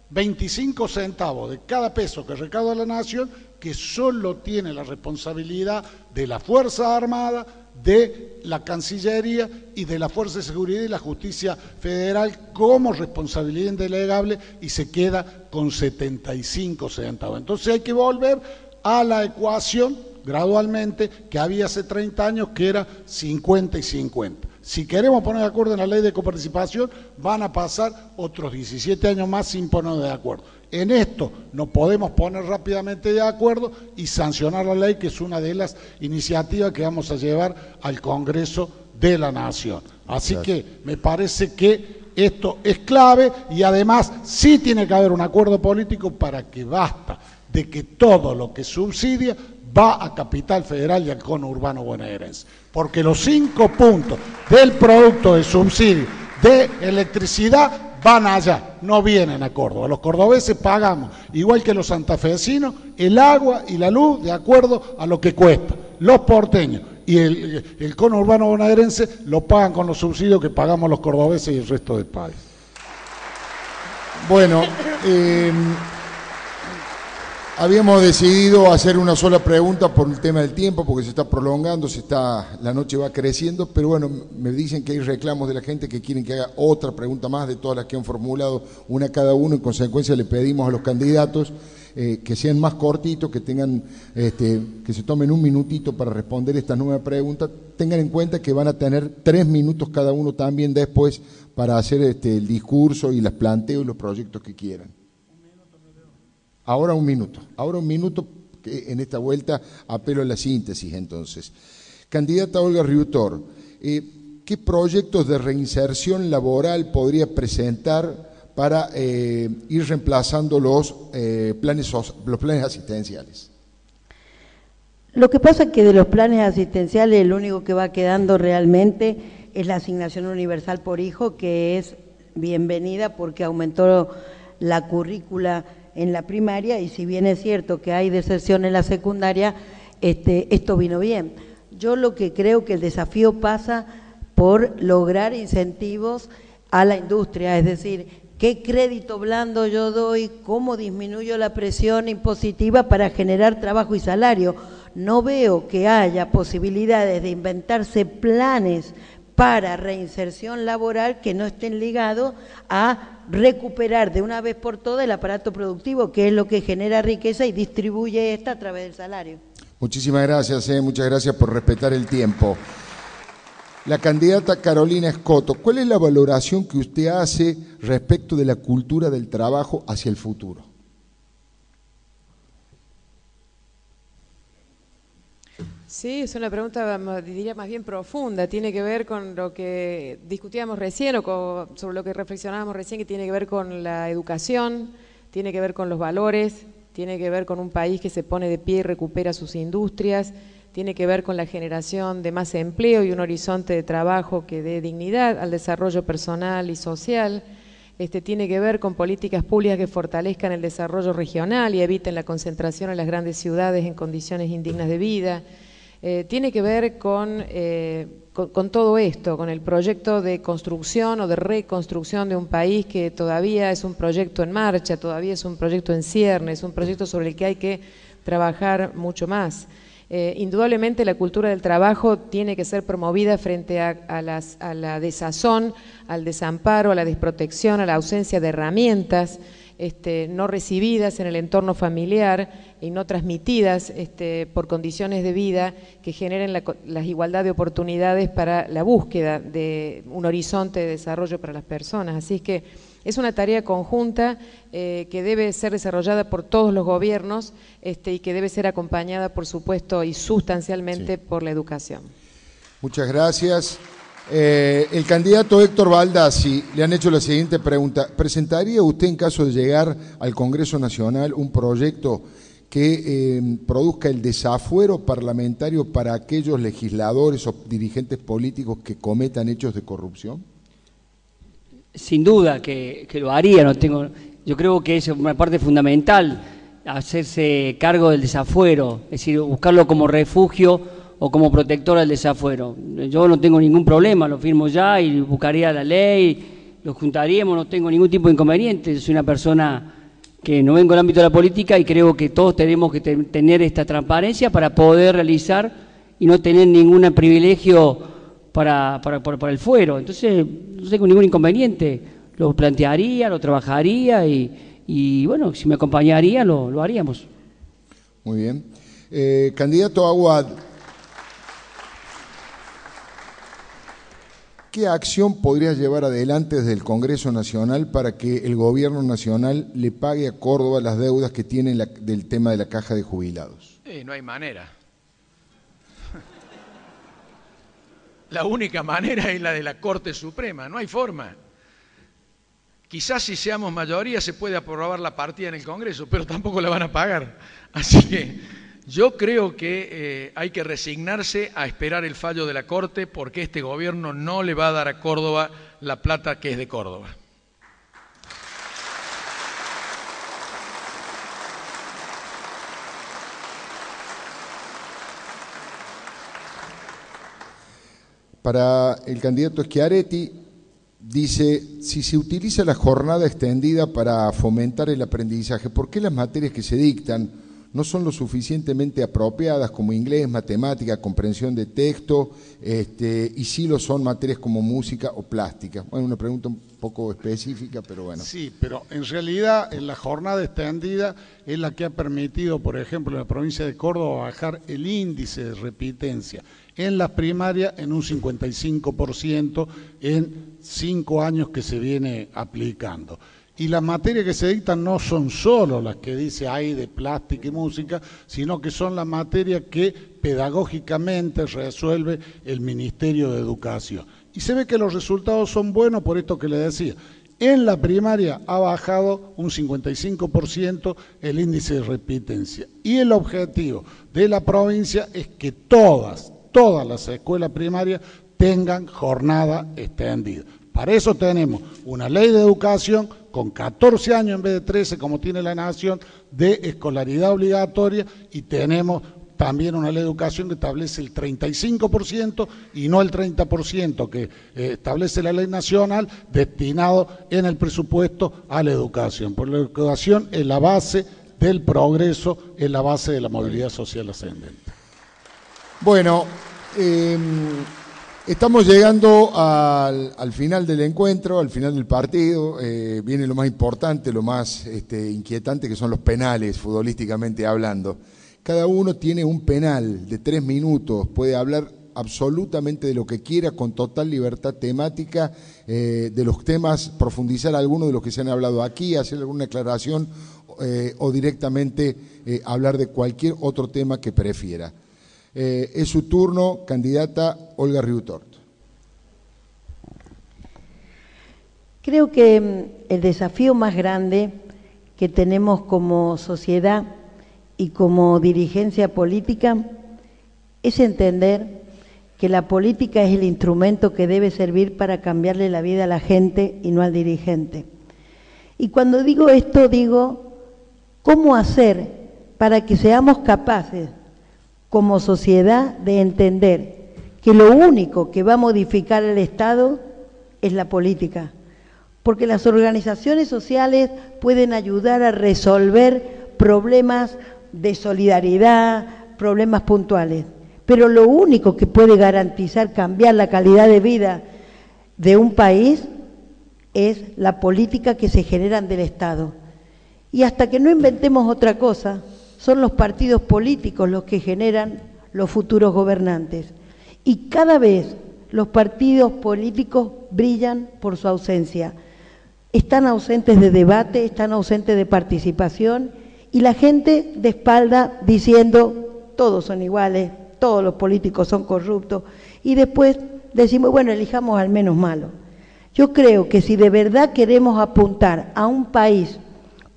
25 centavos de cada peso que recauda la nación, que solo tiene la responsabilidad de la Fuerza Armada, de la Cancillería y de la Fuerza de Seguridad y la Justicia Federal como responsabilidad indelegable y se queda con 75 centavos. Entonces hay que volver a la ecuación gradualmente que había hace 30 años, que era 50 y 50. Si queremos poner de acuerdo en la ley de coparticipación, van a pasar otros 17 años más sin poner de acuerdo. En esto nos podemos poner rápidamente de acuerdo y sancionar la ley, que es una de las iniciativas que vamos a llevar al Congreso de la Nación. Así que me parece que esto es clave y además sí tiene que haber un acuerdo político para que basta de que todo lo que subsidia va a Capital Federal y al cono urbano bonaerense. Porque los cinco puntos del producto de subsidio de electricidad van allá, no vienen a Córdoba. Los cordobeses pagamos, igual que los santafesinos, el agua y la luz de acuerdo a lo que cuesta. Los porteños y el, cono urbano bonaerense lo pagan con los subsidios que pagamos los cordobeses y el resto del país. Bueno, eh, Habíamos decidido hacer una sola pregunta por el tema del tiempo, porque se está prolongando, se está, la noche va creciendo, pero bueno, me dicen que hay reclamos de la gente que quieren que haga otra pregunta más de todas las que han formulado, una cada uno, en consecuencia le pedimos a los candidatos eh, que sean más cortitos, que tengan, este, que se tomen un minutito para responder estas nuevas preguntas, tengan en cuenta que van a tener tres minutos cada uno también después para hacer este, el discurso y los planteos y los proyectos que quieran. Ahora un minuto, ahora un minuto, en esta vuelta apelo a la síntesis entonces. Candidata Olga Riutor, eh, ¿qué proyectos de reinserción laboral podría presentar para eh, ir reemplazando los, eh, planes, los planes asistenciales? Lo que pasa es que de los planes asistenciales el único que va quedando realmente es la asignación universal por hijo, que es bienvenida porque aumentó la currícula en la primaria y si bien es cierto que hay deserción en la secundaria, este, esto vino bien. Yo lo que creo que el desafío pasa por lograr incentivos a la industria, es decir, qué crédito blando yo doy, cómo disminuyo la presión impositiva para generar trabajo y salario. No veo que haya posibilidades de inventarse planes para reinserción laboral que no estén ligados a recuperar de una vez por todas el aparato productivo, que es lo que genera riqueza y distribuye esta a través del salario. Muchísimas gracias, eh, muchas gracias por respetar el tiempo. La candidata Carolina Escoto, ¿cuál es la valoración que usted hace respecto de la cultura del trabajo hacia el futuro? Sí, es una pregunta, diría, más bien profunda. Tiene que ver con lo que discutíamos recién o sobre lo que reflexionábamos recién, que tiene que ver con la educación, tiene que ver con los valores, tiene que ver con un país que se pone de pie y recupera sus industrias, tiene que ver con la generación de más empleo y un horizonte de trabajo que dé dignidad al desarrollo personal y social. Este, tiene que ver con políticas públicas que fortalezcan el desarrollo regional y eviten la concentración en las grandes ciudades en condiciones indignas de vida. Eh, tiene que ver eh, con, con, todo esto, con el proyecto de construcción o de reconstrucción de un país que todavía es un proyecto en marcha, todavía es un proyecto en ciernes, es un proyecto sobre el que hay que trabajar mucho más. Eh, indudablemente la cultura del trabajo tiene que ser promovida frente a, la desazón, al desamparo, a la desprotección, a la ausencia de herramientas este, no recibidas en el entorno familiar y no transmitidas este, por condiciones de vida que generen la, igualdad de oportunidades para la búsqueda de un horizonte de desarrollo para las personas. Así es que es una tarea conjunta eh, que debe ser desarrollada por todos los gobiernos este, y que debe ser acompañada, por supuesto, y sustancialmente por la educación. Muchas gracias. Eh, el candidato Héctor Baldassi le han hecho la siguiente pregunta. ¿Presentaría usted, en caso de llegar al Congreso Nacional, un proyecto que eh, produzca el desafuero parlamentario para aquellos legisladores o dirigentes políticos que cometan hechos de corrupción? sin duda que, lo haría, no tengo, yo creo que es una parte fundamental hacerse cargo del desafuero, es decir, buscarlo como refugio o como protector al desafuero. Yo no tengo ningún problema, lo firmo ya y buscaría la ley, lo juntaríamos, no tengo ningún tipo de inconveniente, soy una persona que no vengo del ámbito de la política y creo que todos tenemos que tener esta transparencia para poder realizar y no tener ningún privilegio para, el fuero. Entonces, no tengo ningún inconveniente. Lo plantearía, lo trabajaría y, bueno, si me acompañaría, lo, lo haríamos. Muy bien. Eh, candidato Aguad, ¿qué acción podría llevar adelante desde el Congreso Nacional para que el Gobierno Nacional le pague a Córdoba las deudas que tiene del tema de la caja de jubilados? no hay manera. La única manera es la de la Corte Suprema, no hay forma. Quizás si seamos mayoría se puede aprobar la partida en el Congreso, pero tampoco la van a pagar. Así que yo creo que eh, hay que resignarse a esperar el fallo de la Corte porque este gobierno no le va a dar a Córdoba la plata que es de Córdoba. Para el candidato Schiaretti, dice, si se utiliza la jornada extendida para fomentar el aprendizaje, ¿por qué las materias que se dictan no son lo suficientemente apropiadas como inglés, matemática, comprensión de texto, este, y sí lo son materias como música o plástica? Bueno, una pregunta un poco específica, pero bueno. Sí, pero en realidad en la jornada extendida es la que ha permitido, por ejemplo, en la provincia de Córdoba bajar el índice de repitencia en las primarias en un 55% en cinco años que se viene aplicando. Y las materias que se dictan no son solo las que dice ahí de plástica y música, sino que son las materias que pedagógicamente resuelve el Ministerio de Educación. Y se ve que los resultados son buenos por esto que le decía. En la primaria ha bajado un 55% el índice de repitencia. Y el objetivo de la provincia es que todas, todas las escuelas primarias tengan jornada extendida. Para eso tenemos una ley de educación con 14 años en vez de 13, como tiene la Nación, de escolaridad obligatoria y tenemos también una ley de educación que establece el 35% y no el 30% que eh, establece la ley nacional destinado en el presupuesto a la educación. Por la educación es la base del progreso, es la base de la movilidad social ascendente. Bueno, em, Estamos llegando al, final del encuentro, al final del partido. Eh, viene lo más importante, lo más este, inquietante, que son los penales, futbolísticamente hablando. Cada uno tiene un penal de tres minutos, puede hablar absolutamente de lo que quiera, con total libertad temática, eh, de los temas, profundizar algunos de los que se han hablado aquí, hacer alguna aclaración eh, o directamente hablar de cualquier otro tema que prefiera. Eh, es su turno, candidata Olga Riutort. Creo que mm, el desafío más grande que tenemos como sociedad y como dirigencia política es entender que la política es el instrumento que debe servir para cambiarle la vida a la gente y no al dirigente. Y cuando digo esto, digo, ¿cómo hacer para que seamos capaces como sociedad de entender que lo único que va a modificar el Estado es la política, porque las organizaciones sociales pueden ayudar a resolver problemas de solidaridad, problemas puntuales, pero lo único que puede garantizar cambiar la calidad de vida de un país es la política que se generan del Estado. Y hasta que no inventemos otra cosa, son los partidos políticos los que generan los futuros gobernantes. Y cada vez los partidos políticos brillan por su ausencia. Están ausentes de debate, están ausentes de participación y la gente de espalda diciendo todos son iguales, todos los políticos son corruptos y después decimos, bueno, elijamos al menos malo. Yo creo que si de verdad queremos apuntar a un país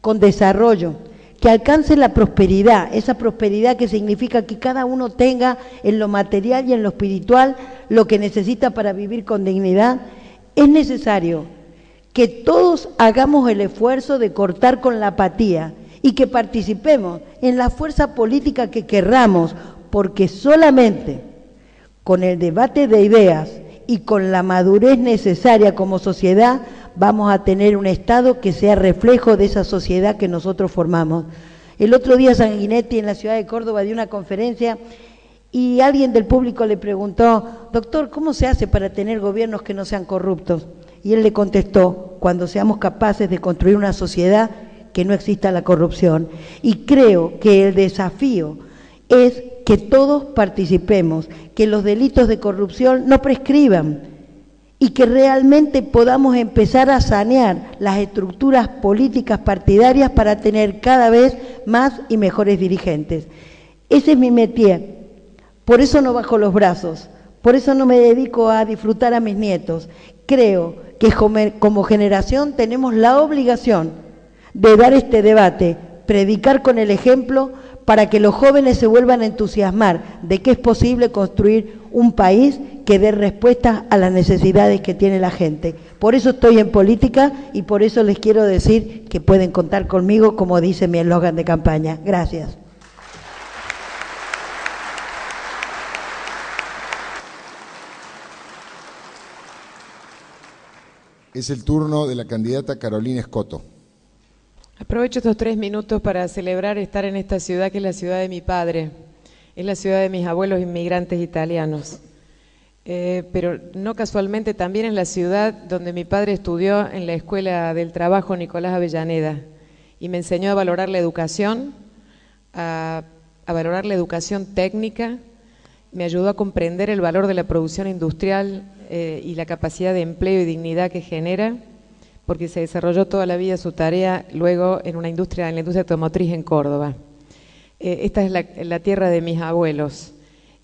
con desarrollo, que alcance la prosperidad, esa prosperidad que significa que cada uno tenga en lo material y en lo espiritual lo que necesita para vivir con dignidad, es necesario que todos hagamos el esfuerzo de cortar con la apatía y que participemos en la fuerza política que querramos, porque solamente con el debate de ideas y con la madurez necesaria como sociedad vamos a tener un Estado que sea reflejo de esa sociedad que nosotros formamos. El otro día Sanguinetti en la ciudad de Córdoba dio una conferencia y alguien del público le preguntó, doctor, ¿cómo se hace para tener gobiernos que no sean corruptos? Y él le contestó, cuando seamos capaces de construir una sociedad que no exista la corrupción. Y creo que el desafío es que todos participemos, que los delitos de corrupción no prescriban, y que realmente podamos empezar a sanear las estructuras políticas partidarias para tener cada vez más y mejores dirigentes. Ese es mi métier. Por eso no bajo los brazos, por eso no me dedico a disfrutar a mis nietos. Creo que como generación tenemos la obligación de dar este debate, predicar con el ejemplo para que los jóvenes se vuelvan a entusiasmar de que es posible construir un país que dé respuesta a las necesidades que tiene la gente. Por eso estoy en política y por eso les quiero decir que pueden contar conmigo, como dice mi eslogan de campaña. Gracias. Es el turno de la candidata Carolina Escoto. Aprovecho estos tres minutos para celebrar estar en esta ciudad que es la ciudad de mi padre, es la ciudad de mis abuelos inmigrantes italianos. Eh, pero no casualmente también es la ciudad donde mi padre estudió en la Escuela del Trabajo Nicolás Avellaneda y me enseñó a valorar la educación, a, valorar la educación técnica, me ayudó a comprender el valor de la producción industrial eh, y la capacidad de empleo y dignidad que genera porque se desarrolló toda la vida su tarea luego en una industria, en la industria automotriz en Córdoba. Eh, esta es la, tierra de mis abuelos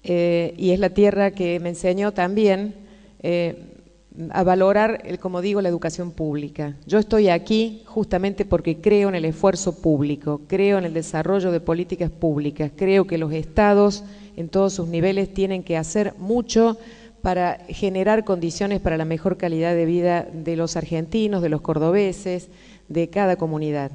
eh, y es la tierra que me enseñó también eh, a valorar, el, como digo, la educación pública. Yo estoy aquí justamente porque creo en el esfuerzo público, creo en el desarrollo de políticas públicas, creo que los estados en todos sus niveles tienen que hacer mucho para generar condiciones para la mejor calidad de vida de los argentinos, de los cordobeses, de cada comunidad.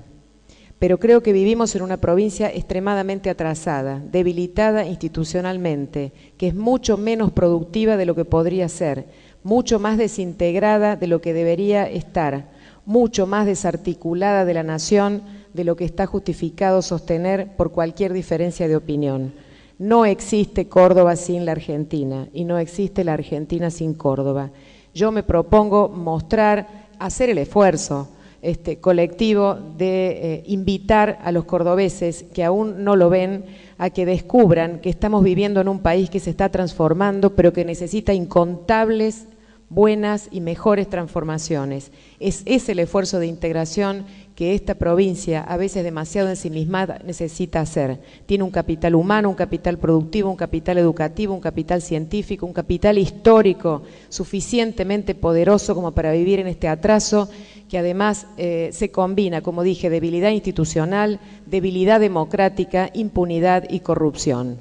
Pero creo que vivimos en una provincia extremadamente atrasada, debilitada institucionalmente, que es mucho menos productiva de lo que podría ser, mucho más desintegrada de lo que debería estar, mucho más desarticulada de la nación de lo que está justificado sostener por cualquier diferencia de opinión. No existe Córdoba sin la Argentina y no existe la Argentina sin Córdoba. Yo me propongo mostrar, hacer el esfuerzo este, colectivo de eh, invitar a los cordobeses que aún no lo ven a que descubran que estamos viviendo en un país que se está transformando, pero que necesita incontables buenas y mejores transformaciones. Es, es el esfuerzo de integración que esta provincia, a veces demasiado ensimismada, necesita hacer. Tiene un capital humano, un capital productivo, un capital educativo, un capital científico, un capital histórico suficientemente poderoso como para vivir en este atraso que además eh, se combina, como dije, debilidad institucional, debilidad democrática, impunidad y corrupción.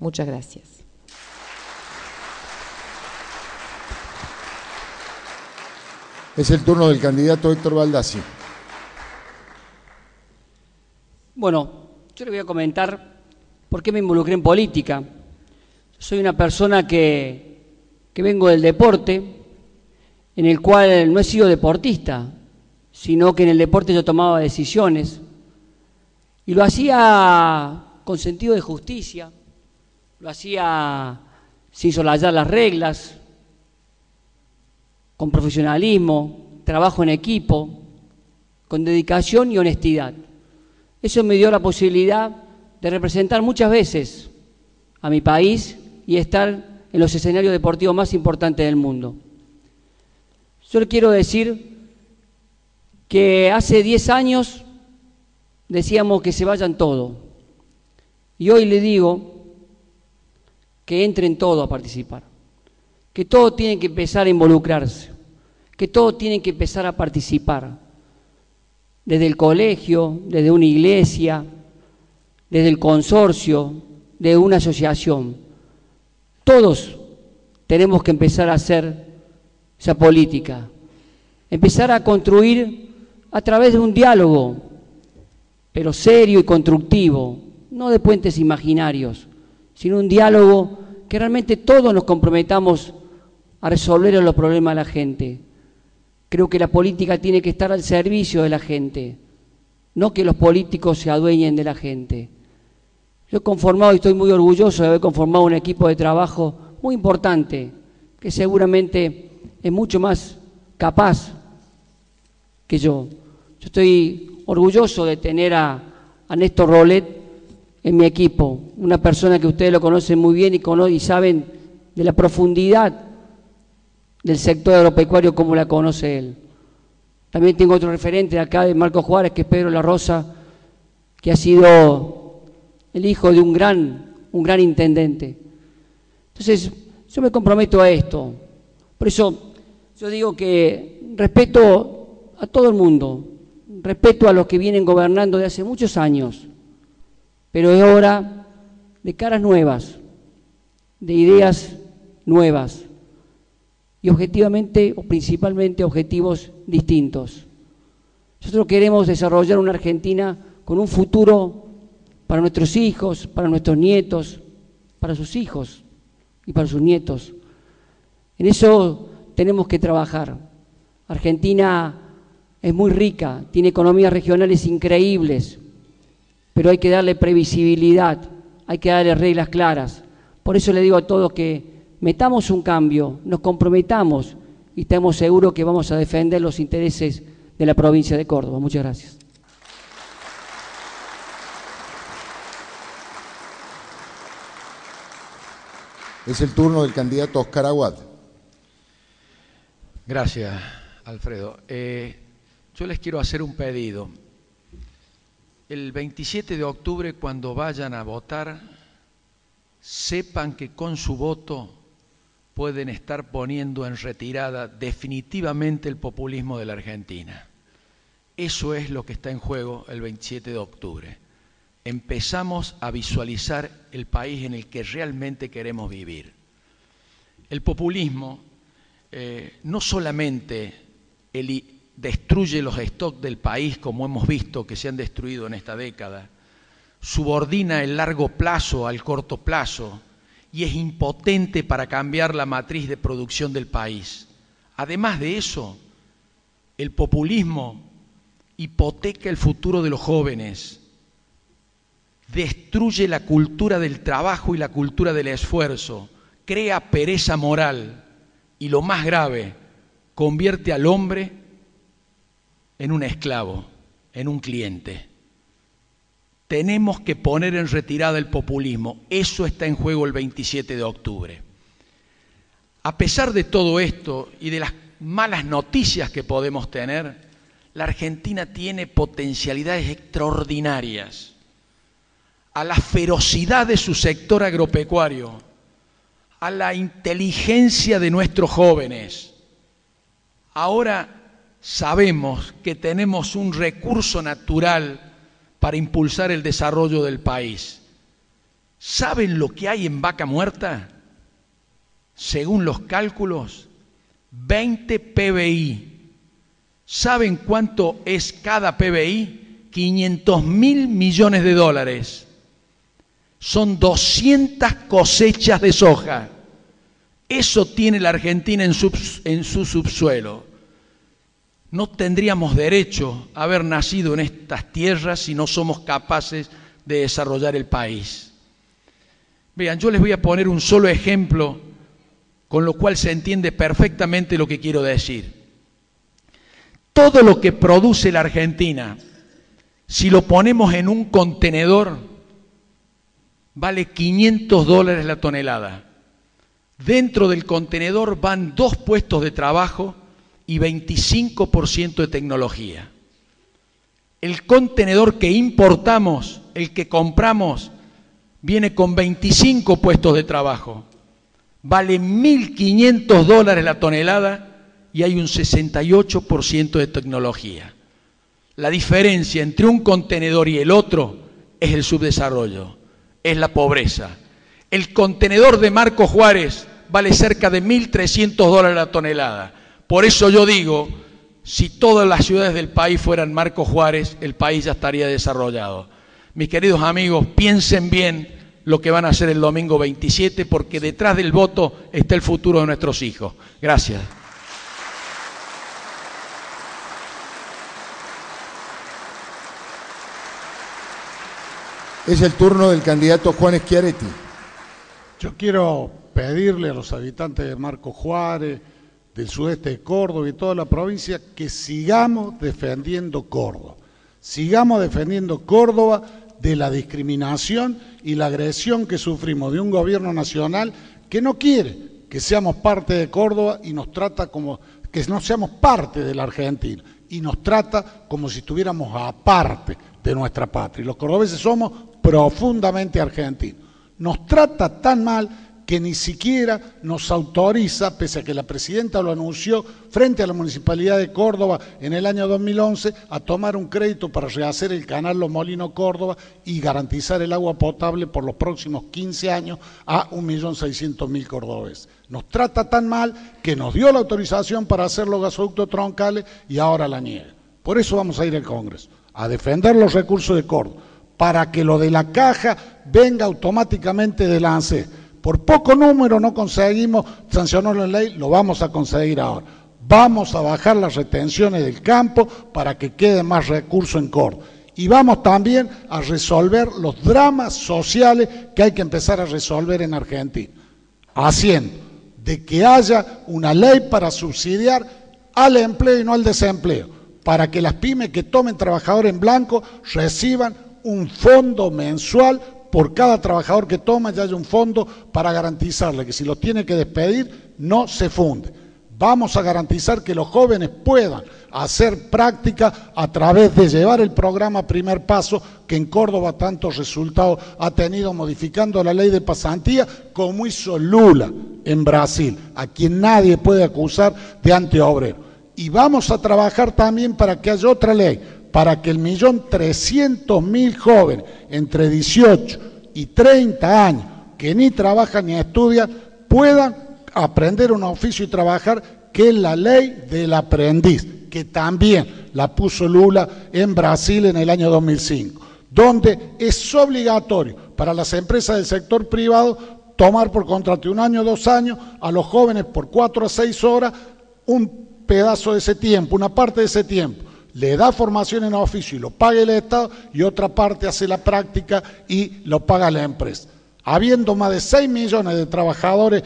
Muchas gracias. Es el turno del candidato Héctor Baldassi. Bueno, yo le voy a comentar por qué me involucré en política. Soy una persona que, que vengo del deporte, en el cual no he sido deportista, sino que en el deporte yo tomaba decisiones y lo hacía con sentido de justicia, lo hacía sin solayar las reglas, con profesionalismo, trabajo en equipo, con dedicación y honestidad. Eso me dio la posibilidad de representar muchas veces a mi país y estar en los escenarios deportivos más importantes del mundo. Yo quiero decir que hace 10 años decíamos que se vayan todos. Y hoy le digo que entren todos a participar, que todos tienen que empezar a involucrarse, que todos tienen que empezar a participar, desde el colegio, desde una iglesia, desde el consorcio, de una asociación. Todos tenemos que empezar a hacer esa política, empezar a construir a través de un diálogo, pero serio y constructivo, no de puentes imaginarios, sino un diálogo que realmente todos nos comprometamos a resolver los problemas de la gente. Creo que la política tiene que estar al servicio de la gente, no que los políticos se adueñen de la gente. Yo he conformado y estoy muy orgulloso de haber conformado un equipo de trabajo muy importante, que seguramente es mucho más capaz que yo. Yo estoy orgulloso de tener a, Néstor Rolet en mi equipo, una persona que ustedes lo conocen muy bien y, y saben de la profundidad del sector agropecuario como la conoce él. También tengo otro referente acá de Marco Juárez, que es Pedro La Rosa, que ha sido el hijo de un gran, un gran intendente. Entonces, yo me comprometo a esto. Por eso yo digo que respeto a todo el mundo, respeto a los que vienen gobernando de hace muchos años, pero es hora de caras nuevas, de ideas nuevas y objetivamente o principalmente objetivos distintos. Nosotros queremos desarrollar una Argentina con un futuro para nuestros hijos, para nuestros nietos, para sus hijos y para sus nietos. En eso tenemos que trabajar. Argentina es muy rica, tiene economías regionales increíbles, pero hay que darle previsibilidad, hay que darle reglas claras. Por eso le digo a todos que metamos un cambio, nos comprometamos y estemos seguros que vamos a defender los intereses de la provincia de Córdoba. Muchas gracias. Es el turno del candidato Oscar Aguad. Gracias, Alfredo. Eh, yo les quiero hacer un pedido. El 27 de octubre, cuando vayan a votar, sepan que con su voto pueden estar poniendo en retirada definitivamente el populismo de la Argentina. Eso es lo que está en juego el 27 de octubre. Empezamos a visualizar el país en el que realmente queremos vivir. El populismo eh, no solamente destruye los stocks del país, como hemos visto que se han destruido en esta década, subordina el largo plazo al corto plazo y es impotente para cambiar la matriz de producción del país. Además de eso, el populismo hipoteca el futuro de los jóvenes, destruye la cultura del trabajo y la cultura del esfuerzo, crea pereza moral y lo más grave, convierte al hombre en un esclavo, en un cliente. Tenemos que poner en retirada el populismo. Eso está en juego el 27 de octubre. A pesar de todo esto y de las malas noticias que podemos tener, la Argentina tiene potencialidades extraordinarias. A la ferocidad de su sector agropecuario, a la inteligencia de nuestros jóvenes. Ahora sabemos que tenemos un recurso natural para impulsar el desarrollo del país. ¿Saben lo que hay en vaca muerta? Según los cálculos, 20 PBI. ¿Saben cuánto es cada PBI? 500 mil millones de dólares. Son 200 cosechas de soja. Eso tiene la Argentina en su, en su subsuelo. No tendríamos derecho a haber nacido en estas tierras si no somos capaces de desarrollar el país. Vean, yo les voy a poner un solo ejemplo con lo cual se entiende perfectamente lo que quiero decir. Todo lo que produce la Argentina, si lo ponemos en un contenedor, vale 500 dólares la tonelada. Dentro del contenedor van dos puestos de trabajo y 25% de tecnología. El contenedor que importamos, el que compramos, viene con 25 puestos de trabajo. Vale 1.500 dólares la tonelada y hay un 68% de tecnología. La diferencia entre un contenedor y el otro es el subdesarrollo, es la pobreza. El contenedor de Marco Juárez vale cerca de 1.300 dólares la tonelada. Por eso yo digo, si todas las ciudades del país fueran Marco Juárez, el país ya estaría desarrollado. Mis queridos amigos, piensen bien lo que van a hacer el domingo 27, porque detrás del voto está el futuro de nuestros hijos. Gracias. Es el turno del candidato Juan Schiaretti. Yo quiero pedirle a los habitantes de Marco Juárez, del sudeste de Córdoba y toda la provincia que sigamos defendiendo Córdoba. Sigamos defendiendo Córdoba de la discriminación y la agresión que sufrimos de un gobierno nacional que no quiere que seamos parte de Córdoba y nos trata como que no seamos parte de la Argentina y nos trata como si estuviéramos aparte de nuestra patria. Los cordobeses somos profundamente argentinos. Nos trata tan mal que ni siquiera nos autoriza, pese a que la presidenta lo anunció frente a la Municipalidad de Córdoba en el año 2011, a tomar un crédito para rehacer el canal Los Molinos Córdoba y garantizar el agua potable por los próximos 15 años a 1.600.000 cordobeses. Nos trata tan mal que nos dio la autorización para hacer los gasoductos troncales y ahora la niega. Por eso vamos a ir al Congreso, a defender los recursos de Córdoba, para que lo de la caja venga automáticamente de la ANSE por poco número no conseguimos sancionarlo en ley, lo vamos a conseguir ahora. Vamos a bajar las retenciones del campo para que quede más recursos en Córdoba. Y vamos también a resolver los dramas sociales que hay que empezar a resolver en Argentina, haciendo de que haya una ley para subsidiar al empleo y no al desempleo, para que las pymes que tomen trabajadores en blanco reciban un fondo mensual por cada trabajador que toma ya haya un fondo para garantizarle que si lo tiene que despedir no se funde. Vamos a garantizar que los jóvenes puedan hacer práctica a través de llevar el programa Primer Paso, que en Córdoba tantos resultados ha tenido modificando la ley de pasantía, como hizo Lula en Brasil, a quien nadie puede acusar de antiobrero. Y vamos a trabajar también para que haya otra ley, para que el millón trescientos mil jóvenes entre 18 y 30 años que ni trabajan ni estudian puedan aprender un oficio y trabajar, que es la ley del aprendiz, que también la puso Lula en Brasil en el año 2005, donde es obligatorio para las empresas del sector privado tomar por contrato un año, dos años, a los jóvenes por cuatro a seis horas, un pedazo de ese tiempo, una parte de ese tiempo le da formación en oficio y lo paga el Estado y otra parte hace la práctica y lo paga la empresa. Habiendo más de 6 millones de trabajadores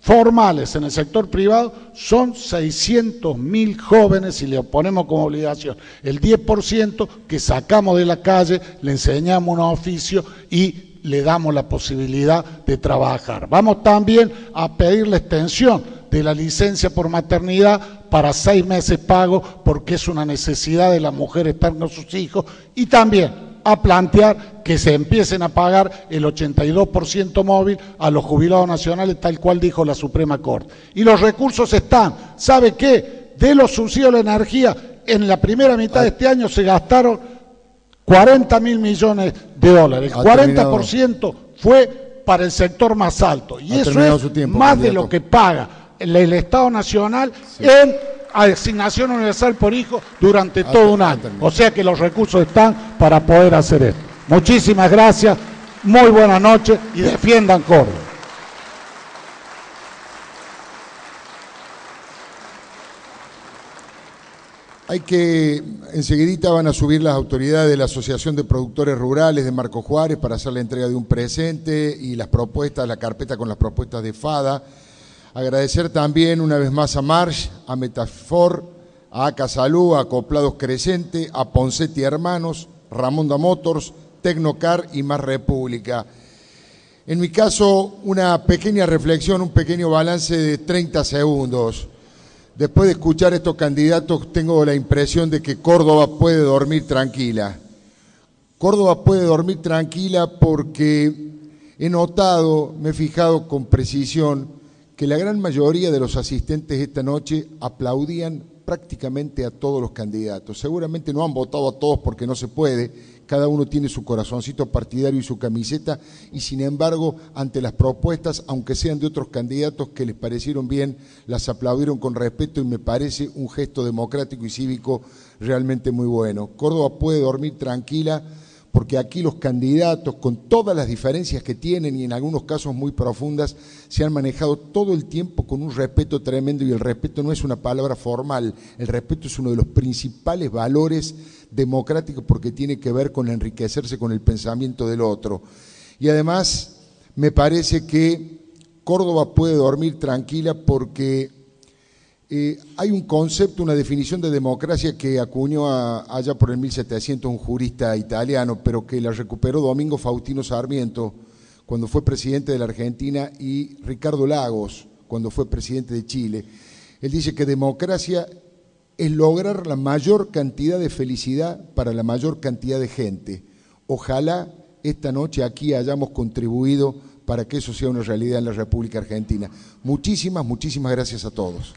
formales en el sector privado, son 600 mil jóvenes, y le ponemos como obligación el 10% que sacamos de la calle, le enseñamos un oficio y le damos la posibilidad de trabajar. Vamos también a pedir la extensión de la licencia por maternidad para seis meses pago porque es una necesidad de la mujer estar con sus hijos y también a plantear que se empiecen a pagar el 82% móvil a los jubilados nacionales, tal cual dijo la Suprema Corte. Y los recursos están. ¿Sabe qué? De los subsidios de la energía, en la primera mitad de este año se gastaron 40 mil millones de dólares. El 40% fue para el sector más alto. Y eso es más de lo que paga el, Estado Nacional en asignación universal por hijo durante todo un año. O sea que los recursos están para poder hacer esto. Muchísimas gracias, muy buenas noches y defiendan Córdoba. Hay que, enseguidita van a subir las autoridades de la Asociación de Productores Rurales de Marco Juárez para hacer la entrega de un presente y las propuestas, la carpeta con las propuestas de FADA Agradecer también una vez más a Marsh, a Metafor, a Acasalú, a Acoplados Crescente, a Poncetti Hermanos, Ramonda Motors, Tecnocar y Más República. En mi caso, una pequeña reflexión, un pequeño balance de 30 segundos. Después de escuchar estos candidatos, tengo la impresión de que Córdoba puede dormir tranquila. Córdoba puede dormir tranquila porque he notado, me he fijado con precisión, que la gran mayoría de los asistentes esta noche aplaudían prácticamente a todos los candidatos. Seguramente no han votado a todos porque no se puede, cada uno tiene su corazoncito partidario y su camiseta, y sin embargo, ante las propuestas, aunque sean de otros candidatos que les parecieron bien, las aplaudieron con respeto y me parece un gesto democrático y cívico realmente muy bueno. Córdoba puede dormir tranquila porque aquí los candidatos, con todas las diferencias que tienen y en algunos casos muy profundas, se han manejado todo el tiempo con un respeto tremendo y el respeto no es una palabra formal, el respeto es uno de los principales valores democráticos porque tiene que ver con enriquecerse con el pensamiento del otro. Y además me parece que Córdoba puede dormir tranquila porque eh, hay un concepto, una definición de democracia que acuñó allá por el 1700 un jurista italiano, pero que la recuperó Domingo Faustino Sarmiento cuando fue presidente de la Argentina y Ricardo Lagos cuando fue presidente de Chile. Él dice que democracia es lograr la mayor cantidad de felicidad para la mayor cantidad de gente. Ojalá esta noche aquí hayamos contribuido para que eso sea una realidad en la República Argentina. Muchísimas, muchísimas gracias a todos.